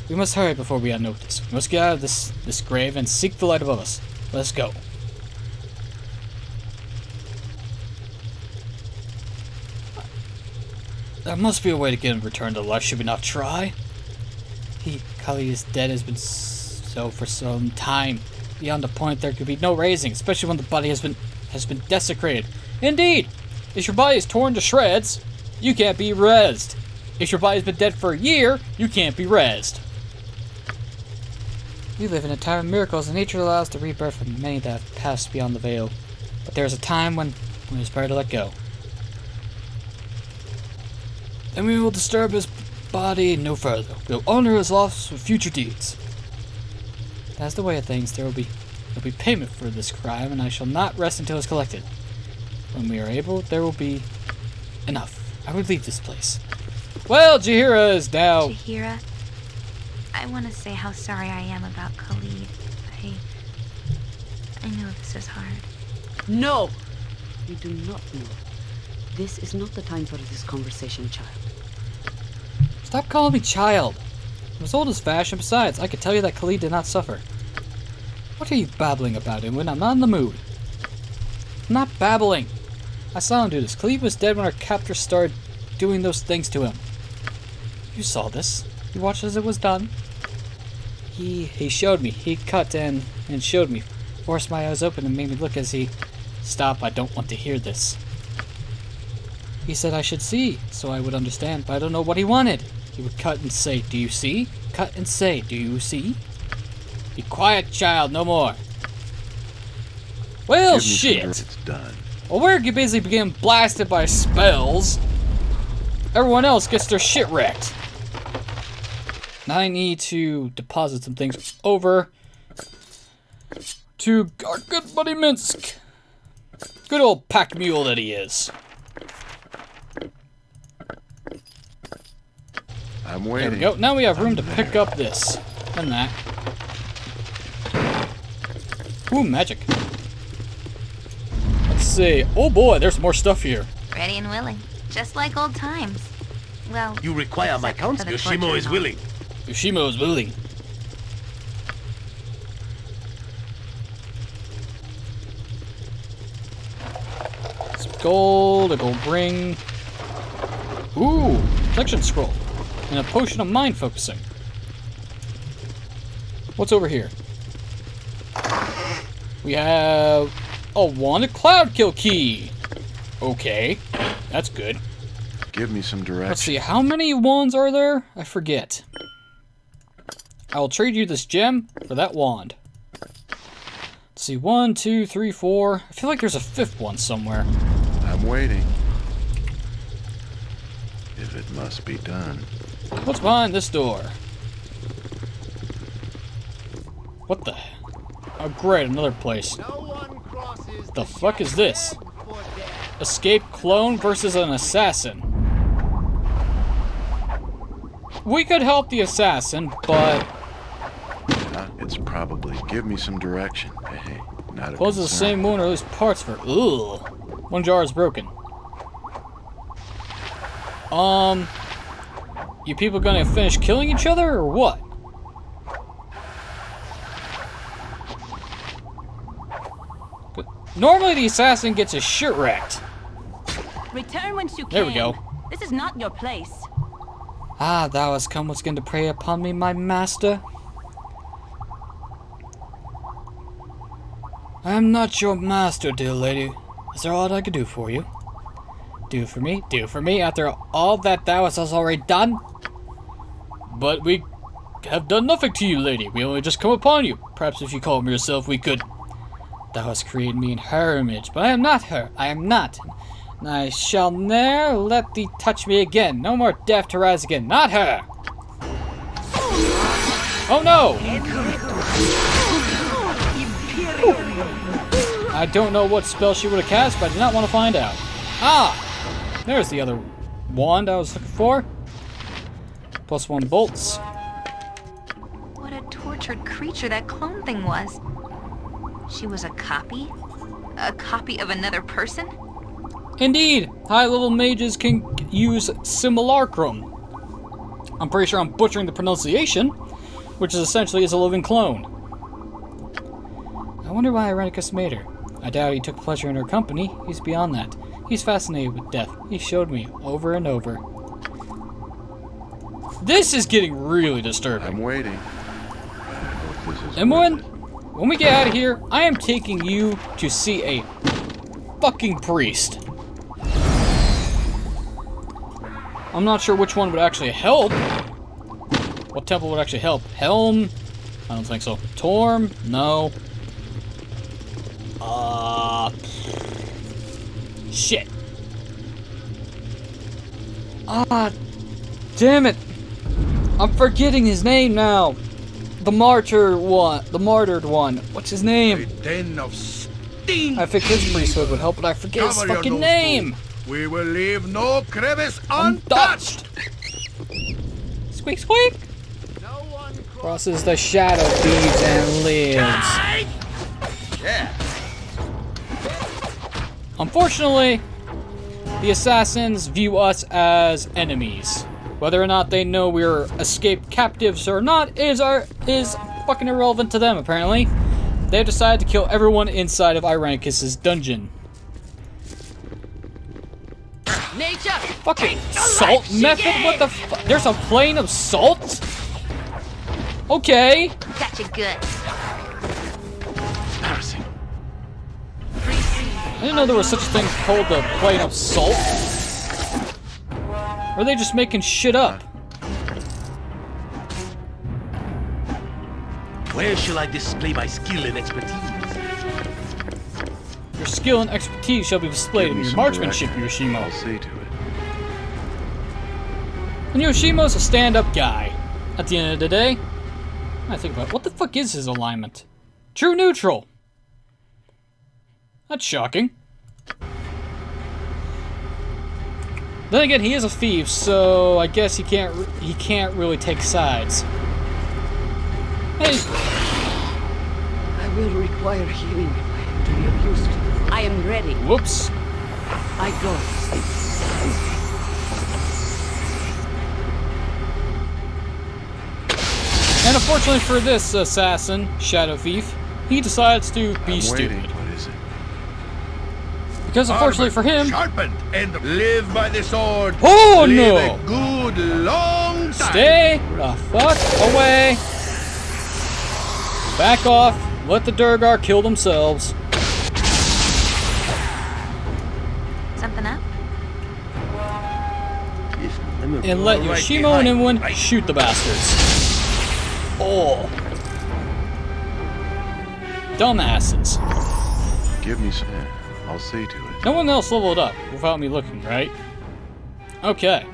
Speaker 1: we must hurry before we are noticed. We must get out of this this grave and seek the light above us. Let us go. There must be a way to get him returned to life. Should we not try? He, Khalid is dead, has been so for some time. Beyond the point, there could be no raising, especially when the body has been has been desecrated. Indeed, if your body is torn to shreds, you can't be rezzed. If your body's been dead for a year, you can't be rezzed. We live in a time of miracles, and nature allows the rebirth of many that have passed beyond the veil. But there is a time when, when it's better to let go. And we will disturb his body no further. We'll honor his loss with future deeds. That's the way of things. There will be there will be payment for this crime, and I shall not rest until it's collected. When we are able, there will be enough. I will leave this place. Well, Jaheira is now.
Speaker 3: Jaheira, I want to say how sorry I am about Khalid. I. I know this is hard.
Speaker 5: No! You do not know. This is not the time for this conversation, child.
Speaker 1: Stop calling me child. I'm as old as and besides, I can tell you that Khalid did not suffer. What are you babbling about when I'm not in the mood? I'm not babbling. I saw him do this. Khalid was dead when our captors started doing those things to him. You saw this. You watched as it was done. He he showed me. He cut and and showed me. Forced my eyes open and made me look as he Stop, I don't want to hear this. He said I should see, so I would understand, but I don't know what he wanted. He would cut and say, Do you see? Cut and say, Do you see? Be quiet, child, no more. Well,
Speaker 2: Give me some
Speaker 1: shit.
Speaker 2: It's done.
Speaker 1: Well, we're basically getting blasted by spells. Everyone else gets their shit wrecked. Now I need to deposit some things over to our good buddy Minsk. Good old pack mule that he is.
Speaker 2: I'm
Speaker 1: There
Speaker 2: waiting.
Speaker 1: we go. Now we have room to pick up this and that. Ooh, magic. Let's see. Oh boy, there's more stuff here.
Speaker 3: Ready and willing. Just like old times. Well,
Speaker 6: You require my
Speaker 3: counsel.
Speaker 6: count? Yoshimo is willing.
Speaker 1: Yoshimo is willing. Some gold, a gold ring. Ooh, protection scroll. And a potion of mind focusing. What's over here? We have a wanted cloud kill key. Okay, that's good.
Speaker 2: Give me some direction.
Speaker 1: Let's see, how many wands are there? I forget. I will trade you this gem for that wand. Let's see, one, two, three, four. I feel like there's a fifth one somewhere.
Speaker 2: I'm waiting. If it must be done.
Speaker 1: What's behind this door? What the? Oh, great, another place. The fuck is this? Escape clone versus an assassin. We could help the assassin, but
Speaker 2: Uh, it's probably. Give me some direction. Hey, not a
Speaker 1: Closes the same wound or lose parts for. Ugh. One jar is broken. Um. You people gonna finish killing each other or what? Normally the assassin gets his shit wrecked.
Speaker 7: Return whence you
Speaker 1: There
Speaker 7: came.
Speaker 1: we go.
Speaker 7: This is not your place.
Speaker 1: Ah, thou hast come once again to prey upon me, my master. I am not your master, dear lady. Is there aught I could do for you? Do for me, do for me, after all that thou hast already done? But we have done nothing to you, lady. We only just come upon you. Perhaps if you call me yourself, we could. Thou hast created me in her image, but I am not her. I am not. I shall ne'er let thee touch me again. No more death to rise again. Not her. Oh no! I don't know what spell she would have cast, but I did not want to find out. Ah! There's the other wand I was looking for. Plus one bolts.
Speaker 3: What a tortured creature that clone thing was. She was a copy? A copy of another person?
Speaker 1: Indeed, high-level mages can use simulacrum. I'm pretty sure I'm butchering the pronunciation, which is essentially is a living clone. I wonder why Irenicus made her. I doubt he took pleasure in her company. He's beyond that. He's fascinated with death. He showed me over and over. This is getting really disturbing.
Speaker 2: I'm waiting. Hope this is
Speaker 1: And when, when we get out of here, I am taking you to see a fucking priest. I'm not sure which one would actually help. What temple would actually help? Helm? I don't think so. Torm? No. Uh. Shit. Ah, damn it. I'm forgetting his name now. The martyr one. The martyred one. What's his name?
Speaker 4: den of stinking
Speaker 1: I think his priesthood would help, but I forget his
Speaker 4: Cover your
Speaker 1: fucking name.
Speaker 4: We will leave no crevice
Speaker 1: Untouched. Squeak, squeak. Crosses the shadow thieves and lives.
Speaker 4: Yeah.
Speaker 1: Unfortunately, the assassins view us as enemies. Whether or not they know we're escaped captives or not is our is fucking irrelevant to them. Apparently, they've decided to kill everyone inside of Irenicus's dungeon.
Speaker 7: Nature!
Speaker 1: Fucking salt mephit? What the fu- There's a plane of salt? Okay.
Speaker 3: Gotcha good.
Speaker 2: Embarrassing.
Speaker 1: I didn't know there was such a thing called the plane of salt. Or are they just making shit up?
Speaker 6: Where shall I display my skill and expertise?
Speaker 1: Your skill and expertise shall be displayed in your marksmanship,
Speaker 2: direction. I'll see to it.
Speaker 1: And Yoshimo's a stand-up guy. At the end of the day, I think about what the fuck is his alignment? True neutral. That's shocking. Then again, he is a thief, so I guess he can't he can't really take sides. Hey,
Speaker 5: I will require healing to be of use. I am ready.
Speaker 1: whoops.
Speaker 5: I go.
Speaker 1: And unfortunately for this assassin, Shadow Thief, he decides to be
Speaker 2: I'm
Speaker 1: stupid.
Speaker 2: waiting. What is it?
Speaker 1: Because unfortunately for him,
Speaker 4: Sharpened and live by the sword.
Speaker 1: Oh,
Speaker 4: live
Speaker 1: no.
Speaker 4: A good long time.
Speaker 1: Stay the fuck away. Back off. Let the Duergar kill themselves.
Speaker 3: Something up?
Speaker 6: If I'm a
Speaker 1: And let
Speaker 4: Right
Speaker 1: Yoshimo and
Speaker 4: behind,
Speaker 1: Imoen
Speaker 4: right.
Speaker 1: shoot the bastards. Oh. Dumbasses.
Speaker 2: Give me some. Yeah, I'll see to it.
Speaker 1: No one else leveled up without me looking, right? Okay.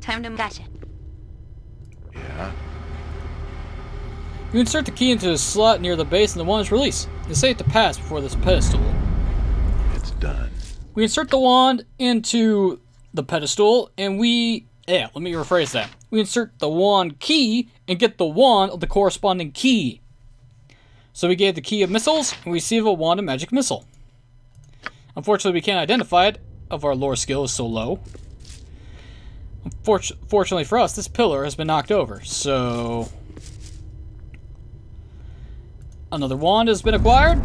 Speaker 3: Time to gotcha.
Speaker 2: Yeah.
Speaker 1: You insert the key into the slot near the base and the wand is released. It's safe to pass before this pedestal.
Speaker 2: It's done.
Speaker 1: We insert the wand into the pedestal and we. Yeah, let me rephrase that. We insert the wand key and get the wand of the corresponding key. So we gave the key of missiles and we receive a wand of magic missile. Unfortunately, we can't identify it, of our lore skill is so low. Fortu- fortunately for us, this pillar has been knocked over, so... Another wand has been acquired.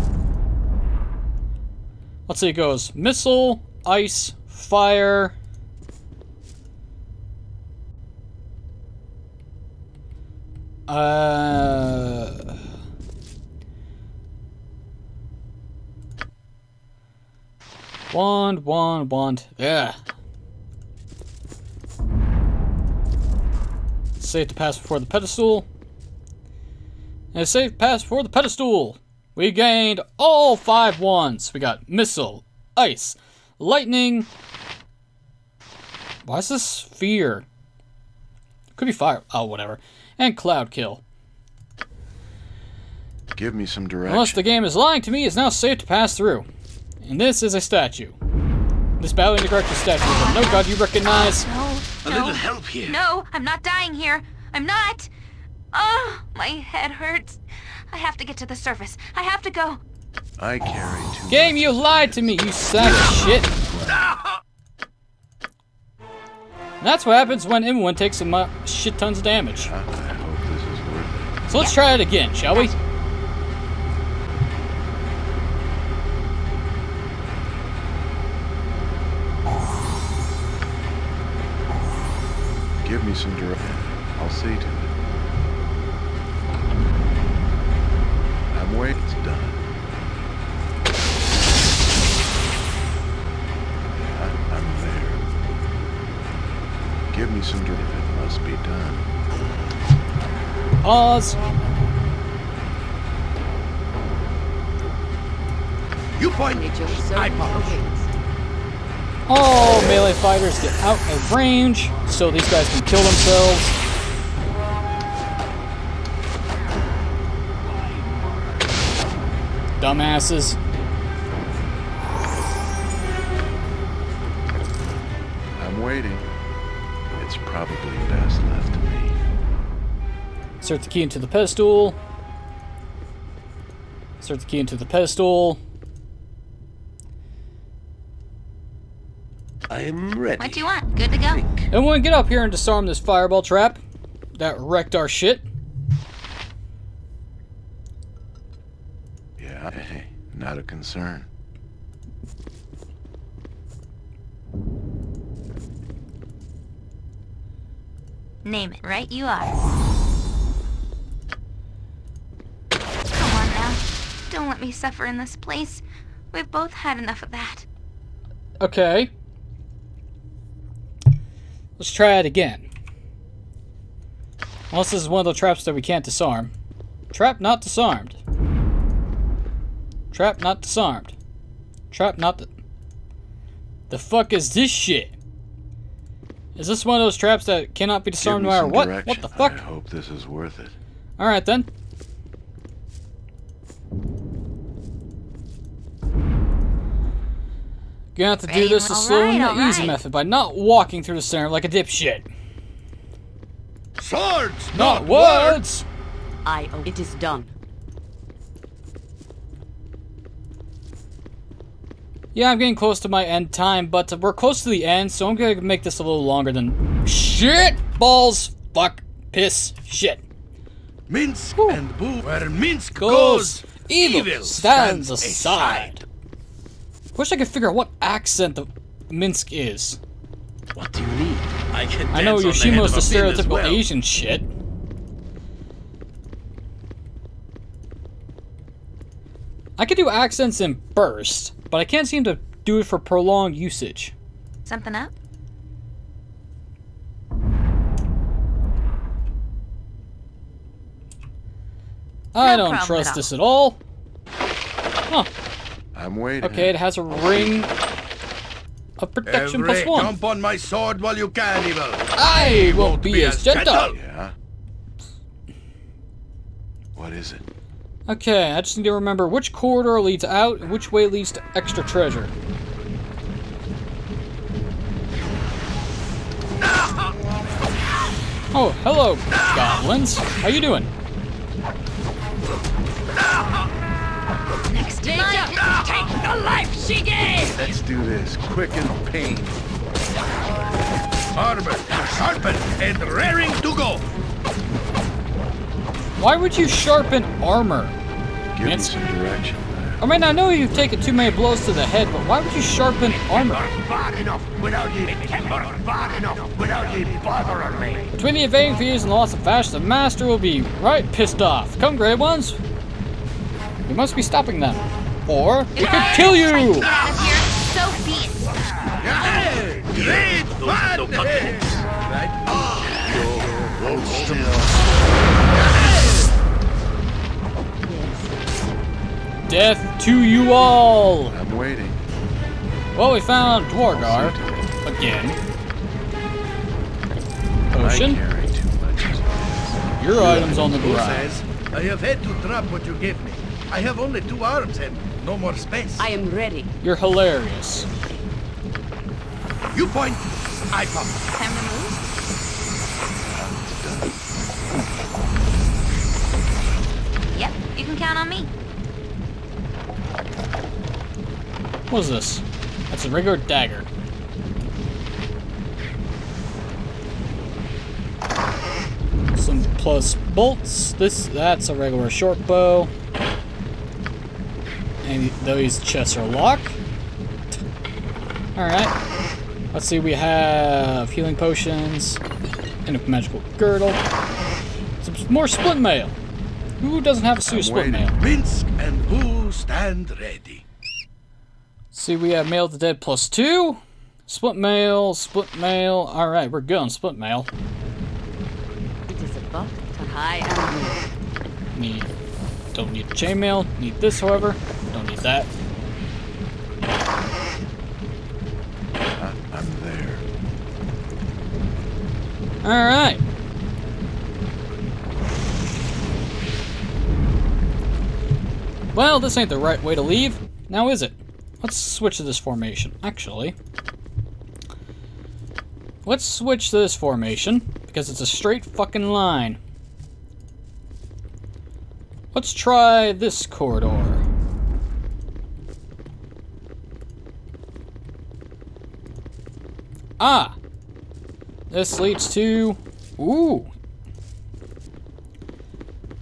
Speaker 1: Let's see, it goes missile, ice, fire. Uh... Wand, wand, wand. Yeah. Safe to pass before the pedestal. And a safe pass before the pedestal. We gained all five wands. We got missile, ice, lightning. Why is this fear? Could be fire. Oh, whatever. And cloud kill.
Speaker 2: Give me some direction.
Speaker 1: Unless the game is lying to me, it's now safe to pass through. And this is a statue. This battling the correct statue is a no god you recognize.
Speaker 3: No,
Speaker 6: A little help here.
Speaker 3: No, I'm not dying here. I'm not. Oh, my head hurts. I have to get to the surface. I have to go.
Speaker 2: I carry too
Speaker 1: Game,
Speaker 2: much.
Speaker 1: you lied to me, you sack of shit. And that's what happens when Imoen takes some uh, shit tons of damage.
Speaker 2: I, I hope this is worth it.
Speaker 1: So let's try it again, shall we?
Speaker 2: Give me some direction. I'll see to it. I'm waiting. It's done. Give me some direction. It must be done.
Speaker 1: Pause.
Speaker 4: You point.
Speaker 5: Nature
Speaker 4: I
Speaker 5: servant
Speaker 4: pause.
Speaker 1: All melee fighters get out of range so these guys can kill themselves. Dumbasses.
Speaker 2: Probably best left to me.
Speaker 1: Insert the key into the pedestal. Insert the key into the pedestal.
Speaker 6: I'm ready.
Speaker 3: What do you want? Good to go.
Speaker 1: And when get up here and disarm this fireball trap that wrecked our shit.
Speaker 2: Yeah, hey, not a concern.
Speaker 3: Name it. Right you are. Come on now. Don't let me suffer in this place. We've both had enough of that.
Speaker 1: Okay. Let's try it again. Unless this is one of the traps that we can't disarm. Trap not disarmed. Trap not disarmed. Trap not di- The fuck is this shit? Is this one of those traps that cannot be
Speaker 2: Give
Speaker 1: disarmed no matter what?
Speaker 2: direction.
Speaker 1: What the fuck?
Speaker 2: I hope this is worth it.
Speaker 1: Alright then. Gonna have to do this the
Speaker 3: all
Speaker 1: slow and
Speaker 3: right,
Speaker 1: the easy
Speaker 3: right.
Speaker 1: method by not walking through the center like a dipshit.
Speaker 4: Swords,
Speaker 1: Not
Speaker 4: not words.
Speaker 1: words!
Speaker 5: I owe. It is done.
Speaker 1: Yeah, I'm getting close to my end time, but we're close to the end, so I'm gonna make this a little longer than shit, balls, fuck, piss, shit.
Speaker 4: Minsk
Speaker 1: Whew.
Speaker 4: and Boo. Where Minsk
Speaker 1: Goes,
Speaker 4: goes,
Speaker 1: evil, stands aside. Wish I could figure out what accent the Minsk is.
Speaker 6: What do you need? I can
Speaker 1: I know
Speaker 6: dance on the head
Speaker 1: Yoshimo's the
Speaker 6: a
Speaker 1: stereotypical
Speaker 6: well.
Speaker 1: Asian shit. I could do accents in burst, but I can't seem to do it for prolonged usage.
Speaker 3: Something up?
Speaker 1: I
Speaker 3: No
Speaker 1: don't trust
Speaker 3: at
Speaker 1: this at all. Huh.
Speaker 2: I'm waiting.
Speaker 1: Okay, it has a ring of protection
Speaker 4: Every,
Speaker 1: plus one.
Speaker 4: jump on my sword while you can, evil.
Speaker 1: I won't be, as gentle.
Speaker 2: Yeah. What is it?
Speaker 1: Okay, I just need to remember which corridor leads out and which way leads to extra treasure. Oh, hello, goblins. How you doing?
Speaker 3: Next night.
Speaker 7: Take the life she gave!
Speaker 2: Let's do this. Quick and pain.
Speaker 4: Armor, sharpened and raring to go.
Speaker 1: Why would you sharpen armor?
Speaker 2: Give me some direction there.
Speaker 1: I mean, I know you've taken too many blows to the head, but why would you sharpen armor?
Speaker 4: Bad enough without you. Bad enough without you bothering me.
Speaker 1: Between the invading fears and the loss of fashion, the master will be right pissed off. Come, Grey Ones. We must be stopping them. Or we could kill you!
Speaker 3: Out of here, so be
Speaker 1: Death to you all!
Speaker 2: I'm waiting.
Speaker 1: Well, we found Duergar. Again. Potion.
Speaker 2: I carry too much. as it
Speaker 1: Your item's on the
Speaker 4: Who
Speaker 1: ground.
Speaker 4: I have had to drop what you gave me. I have only two arms and no more space.
Speaker 5: I am ready.
Speaker 1: You're hilarious.
Speaker 4: You point, I pump.
Speaker 3: Time to. Yep, you can count on me.
Speaker 1: What is this? That's a regular dagger. Some plus bolts. This that's a regular short bow. And those chests are locked. Alright. Let's see, we have healing potions and a magical girdle. Some more splint mail. Who doesn't have a suit of
Speaker 2: I'm splint
Speaker 1: mail?
Speaker 4: Minsk and Boo stand ready.
Speaker 1: See, we have mail to dead plus two. Splint mail, splint mail. All right, we're good on splint mail.
Speaker 5: It is about to high and
Speaker 1: Need, don't need chainmail. Need this, however. Don't need that.
Speaker 2: I, I'm there.
Speaker 1: All right. Well, this ain't the right way to leave. Now is it? Let's switch to this formation. Actually, let's switch to this formation because it's a straight fucking line. Let's try this corridor. Ah! This leads to... Ooh!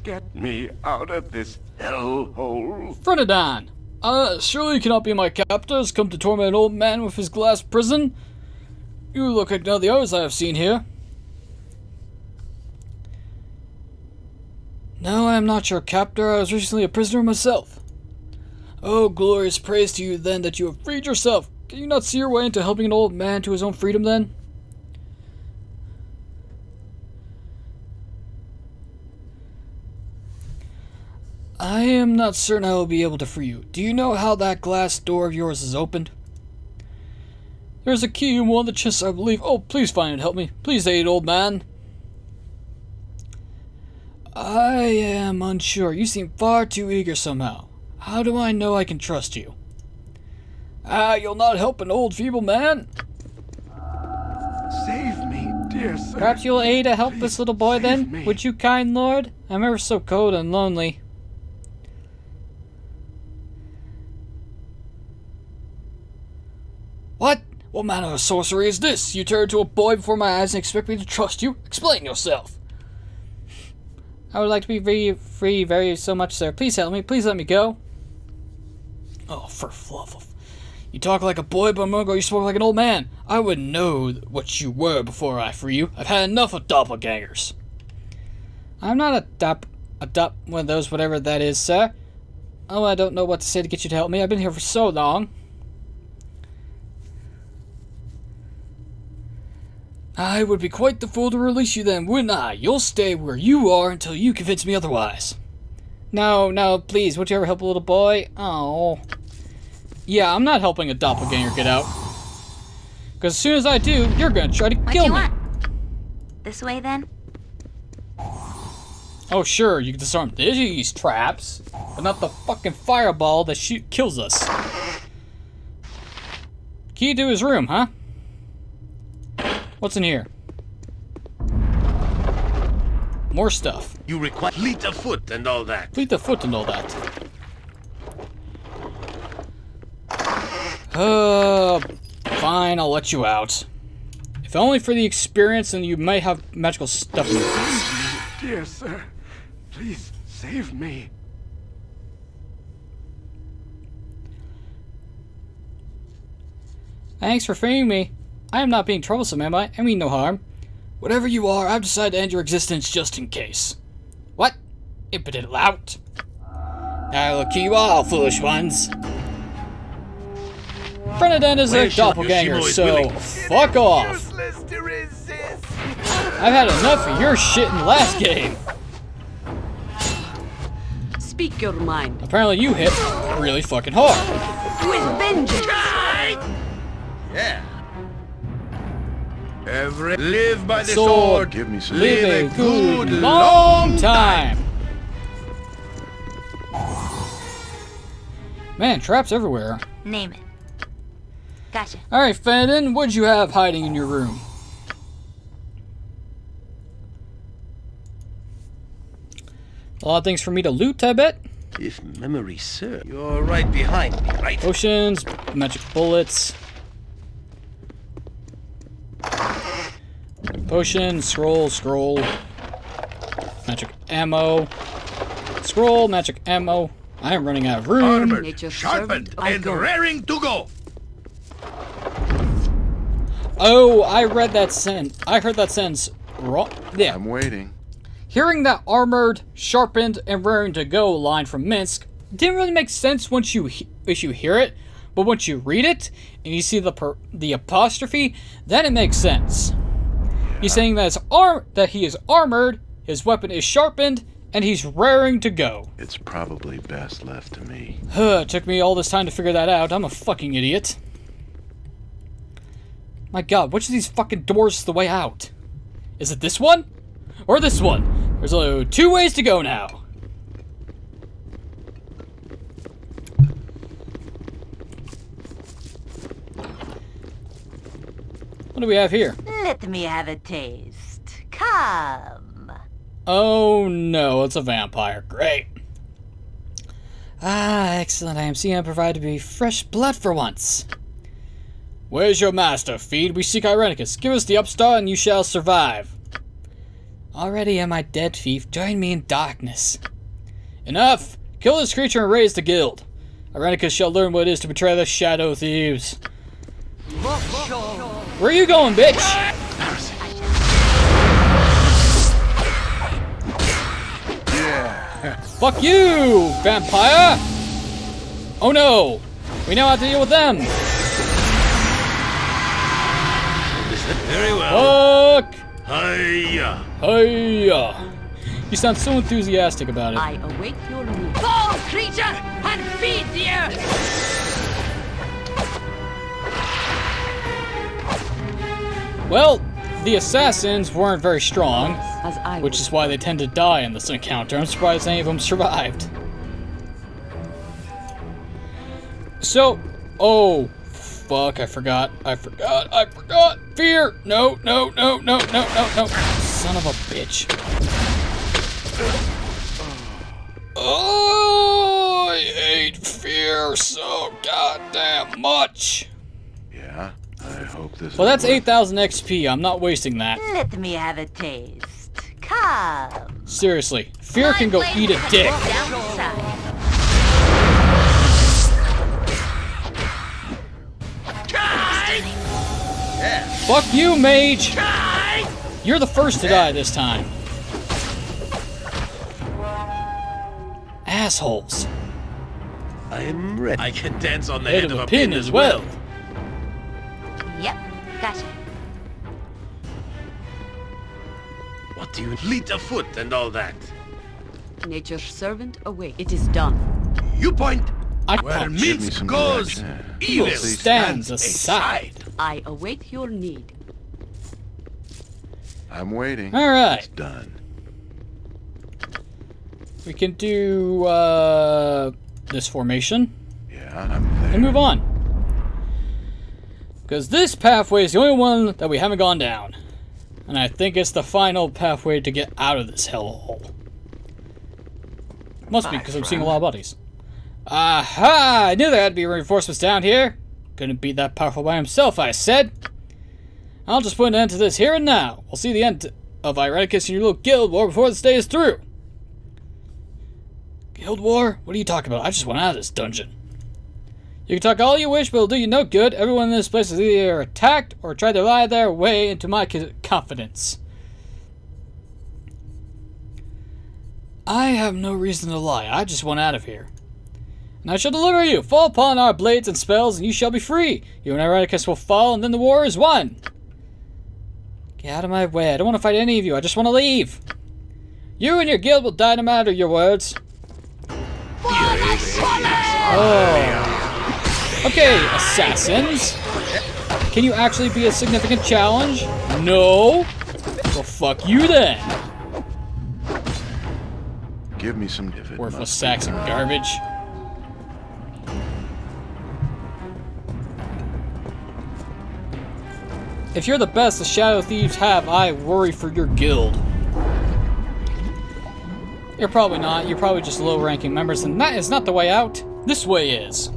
Speaker 8: Get me out of this hellhole.
Speaker 1: Frenodon! Uh, surely you cannot be my captors, come to torment an old man with his glass prison? You look like none of the others I have seen here. No, I am not your captor. I was recently a prisoner myself. Oh, glorious praise to you, then, that you have freed yourself. Can you not see your way into helping an old man to his own freedom, then? I am not certain I will be able to free you. Do you know how that glass door of yours is opened? There's a key in one of the chests, I believe. Oh, please find it. Help me. Please aid, old man. I am unsure. You seem far too eager somehow. How do I know I can trust you? Ah, you'll not help an old feeble man?
Speaker 8: Save me, dear sir.
Speaker 1: Perhaps you'll aid to help this little boy
Speaker 8: save
Speaker 1: then?
Speaker 8: me.
Speaker 1: Would you, kind lord? I'm ever so cold and lonely. What? What manner of sorcery is this? You turn to a boy before my eyes and expect me to trust you? Explain yourself. I would like to be free, free very so much, sir. Please help me. Please let me go. Oh, for love of... You talk like a boy, but a moment ago you spoke like an old man. I wouldn't know what you were before I free you. I've had enough of doppelgangers. I'm not a dop... a dop... one of those, whatever that is, sir. Oh, I don't know what to say to get you to help me. I've been here for so long. I would be quite the fool to release you then, wouldn't I? You'll stay where you are until you convince me otherwise. No, no, please, would you ever help a little boy? Oh. Yeah, I'm not helping a doppelganger get out. Because as soon as I do, you're gonna try to
Speaker 3: What
Speaker 1: kill me.
Speaker 3: want? This way then?
Speaker 1: Oh, sure, you can disarm these traps, but not the fucking fireball that shoot kills us. Key to his room, huh? What's in here? More stuff.
Speaker 6: You require fleet of foot and all that.
Speaker 1: Fleet the foot and all that. Uh, fine, I'll let you out. If If only for the experience and you might have magical stuff in your face.
Speaker 8: Dear sir, please save me.
Speaker 1: Thanks for freeing me. I am not being troublesome, am I? I mean no harm. Whatever you are, I've decided to end your existence just in case. What? Impotent lout. I will kill you all, foolish ones. Bernadette is
Speaker 6: Well,
Speaker 1: a doppelganger, so fuck off. I've had enough of your shit in the last game.
Speaker 5: Speak your mind.
Speaker 1: Apparently you hit really fucking hard.
Speaker 5: With vengeance.
Speaker 6: Yeah.
Speaker 4: Every live by the
Speaker 1: Sword.
Speaker 4: sword.
Speaker 2: Give me some
Speaker 1: Live a good long time. Man, traps everywhere.
Speaker 3: Name it. Gotcha.
Speaker 1: Alright, Fandon, what'd you have hiding in your room? A lot of things for me to loot, I bet.
Speaker 6: If memory serves, you're right behind me, right?
Speaker 1: Potions, magic bullets. Potion, scroll, scroll. Magic ammo. Scroll, magic ammo. I am running out of room.
Speaker 4: Armored, sharpened, and
Speaker 5: go.
Speaker 4: raring to go.
Speaker 1: Oh, I read that sentence. I heard that sentence wrong. Yeah.
Speaker 2: I'm waiting.
Speaker 1: Hearing that armored, sharpened, and raring to go line from Minsk didn't really make sense once you he- once you hear it, but once you read it and you see the per- the apostrophe, then it makes sense. He's saying that arm that he is armored, his weapon is sharpened, and he's raring to go.
Speaker 2: It's probably best left to me.
Speaker 1: Huh, took me all this time to figure that out. I'm a fucking idiot. My god, which of these fucking doors is the way out? Is it this one? Or this one? There's only two ways to go now. Do we have here?
Speaker 7: Let me have a taste. Come.
Speaker 1: Oh no, it's a vampire. Great. Ah, excellent. I am seeing I provide to be fresh blood for once. Where's your master, Feed? We seek Irenicus. Give us the upstart and you shall survive. Already am I dead, thief. Join me in darkness. Enough! Kill this creature and raise the guild. Irenicus shall learn what it is to betray the Shadow Thieves. Where are you going, bitch? Fuck you, vampire! Oh no! We now have to deal with them!
Speaker 6: Very well.
Speaker 1: Fuck!
Speaker 6: Hiya.
Speaker 1: Hiya! You sound so enthusiastic about it.
Speaker 5: I await your need.
Speaker 7: Fall, creature, and feed the earth!
Speaker 1: Well, the assassins weren't very strong,
Speaker 5: As I
Speaker 1: which is why they tend to die in this encounter. I'm surprised any of them survived. So, oh, fuck, I forgot. I forgot. I forgot. Fear! No, no, no, no, no, no, no. Son of a bitch. Oh, I hate fear so goddamn much.
Speaker 2: Yeah, I hope this.
Speaker 1: Well, that's 8,000 XP. I'm not wasting that.
Speaker 7: Let me have a taste. Come.
Speaker 1: Seriously, fear can go eat a dick.
Speaker 3: Down.
Speaker 1: Fuck you, mage! You're the first to die this time. Assholes.
Speaker 6: I am ready. I can dance on the
Speaker 1: Head of a pin as well.
Speaker 3: Yep. Gotcha.
Speaker 6: What do you lead afoot and all that?
Speaker 5: Nature's servant away. It is done.
Speaker 4: You point
Speaker 1: I
Speaker 4: where
Speaker 1: punch.
Speaker 2: Me
Speaker 4: Minsk goes.
Speaker 2: direction.
Speaker 4: Evil
Speaker 1: Evil
Speaker 4: stands
Speaker 1: stands aside.
Speaker 5: I await your need.
Speaker 2: I'm waiting.
Speaker 1: Alright,
Speaker 2: It's done.
Speaker 1: we can do uh, this formation
Speaker 2: Yeah, I'm there.
Speaker 1: and move on. Because this pathway is the only one that we haven't gone down. And I think it's the final pathway to get out of this hellhole. Must be because I'm seeing a lot of bodies. Aha! I knew there had to be reinforcements down here. Couldn't be that powerful by himself, I said. I'll just put an end to this here and now. We'll see the end of Irenicus and your little guild war before this day is through. Guild war? What are you talking about? I just went out of this dungeon. You can talk all you wish, but it'll do you no good. Everyone in this place is either attacked or tried to lie their way into my confidence. I have no reason to lie. I just want out of here. And I shall deliver you. Fall upon our blades and spells, and you shall be free. You and Irenicus will fall, and then the war is won. Get out of my way. I don't want to fight any of you. I just want to leave. You and your guild will die no matter your words. Oh. Okay, assassins. Can you actually be a significant challenge? No? Well, fuck you then.
Speaker 2: Give me some it
Speaker 1: Worthless sacks of garbage. If you're the best the Shadow Thieves have, I worry for your guild. You're probably not. You're probably just low-ranking members, and that is not the way out. This way is.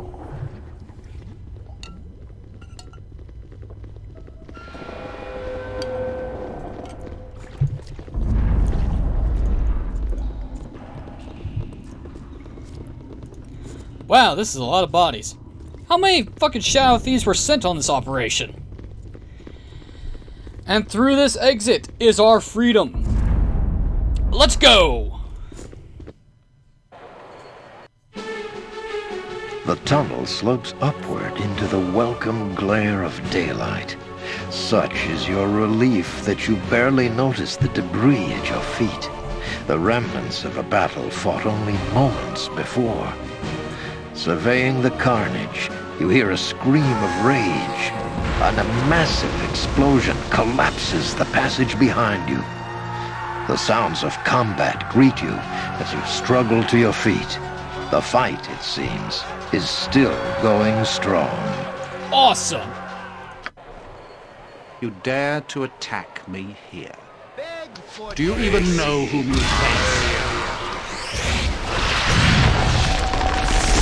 Speaker 1: Wow, this is a lot of bodies. How many fucking Shadow Thieves were sent on this operation? And through this exit is our freedom. Let's go!
Speaker 9: The tunnel slopes upward into the welcome glare of daylight. Such is your relief that you barely notice the debris at your feet, the remnants of a battle fought only moments before. Surveying the carnage, you hear a scream of rage, and a massive explosion collapses the passage behind you. The sounds of combat greet you as you struggle to your feet. The fight, it seems, is still going strong.
Speaker 1: Awesome!
Speaker 10: You dare to attack me here. Do you even know whom you face?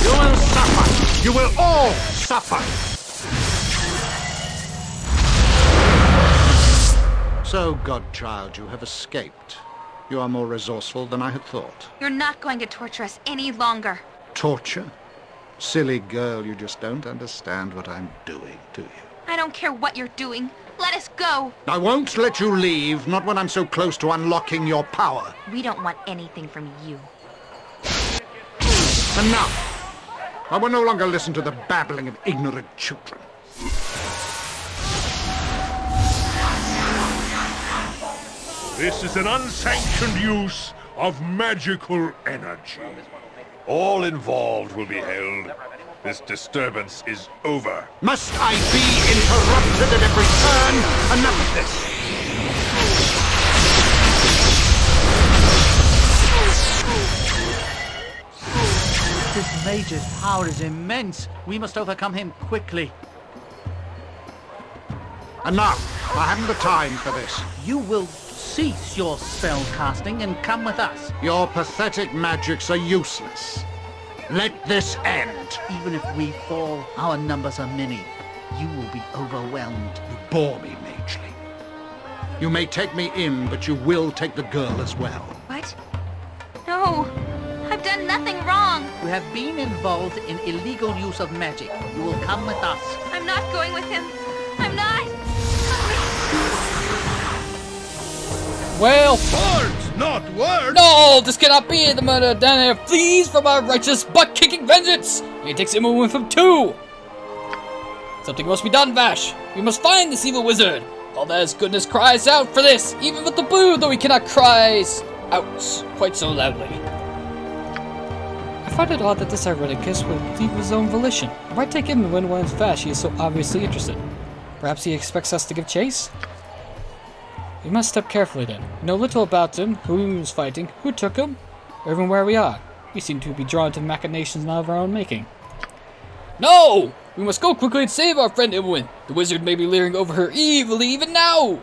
Speaker 10: You will suffer! You will all suffer! So, Godchild, you have escaped. You are more resourceful than I had thought.
Speaker 3: You're not going to torture us any longer.
Speaker 10: Torture? Silly girl, you just don't understand what I'm doing, do you?
Speaker 3: I don't care what you're doing. Let us go.
Speaker 10: I won't let you leave, not when I'm so close to unlocking your power.
Speaker 3: We don't want anything from you.
Speaker 10: Enough! I will no longer listen to the babbling of ignorant children.
Speaker 4: This is an unsanctioned use of magical energy. All involved will be held. This disturbance is over.
Speaker 10: Must I be interrupted at every turn? Enough of this!
Speaker 11: This mage's power is immense. We must overcome him quickly.
Speaker 10: Enough! I haven't the time for this.
Speaker 11: You will cease your spell casting and come with us.
Speaker 10: Your pathetic magics are useless. Let this end.
Speaker 11: Even if we fall, our numbers are many. You will be overwhelmed.
Speaker 10: You bore me, Magely. You may take me in, but you will take the girl as well.
Speaker 3: What? No. I've done nothing wrong.
Speaker 11: You have been involved in illegal use of magic. You will come with us.
Speaker 3: I'm not going with him. I'm not.
Speaker 1: Well,
Speaker 4: Words, not words!
Speaker 1: no, this cannot be. The murderer Danae flees from our righteous butt-kicking vengeance. He takes him with him too. Something must be done, Vash. We must find this evil wizard. All that is goodness cries out for this, even with the blue, though he cannot cry out quite so loudly. Find it odd that this Irenicus would leave his own volition. Why take him when when fast he is so obviously interested? Perhaps he expects us to give chase? We must step carefully then. We know little about him, who he was fighting, who took him, or even where we are. We seem to be drawn to machinations not of our own making. No! We must go quickly and save our friend Imoen. The wizard may be leering over her evilly even now!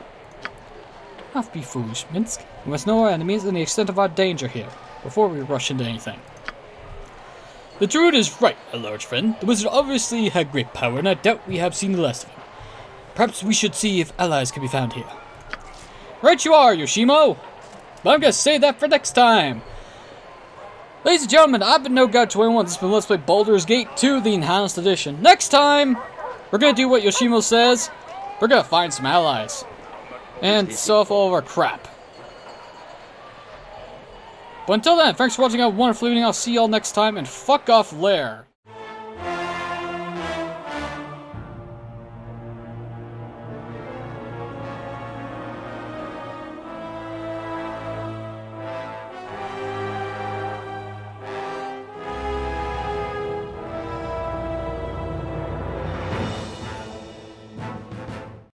Speaker 1: Not be foolish, Minsk. We must know our enemies and the extent of our danger here, before we rush into anything. The druid is right, my large friend. The wizard obviously had great power, and I doubt we have seen the last of him. Perhaps we should see if allies can be found here. Right you are, Yoshimo! But I'm gonna save that for next time. Ladies and gentlemen, I've been NoGod21. This has been Let's Play Baldur's Gate 2, the Enhanced Edition. Next time, we're gonna do what Yoshimo says. We're gonna find some allies. And off all of our crap. But until then, thanks for watching. Have a wonderful evening. I'll see y'all next time, and fuck off Lair.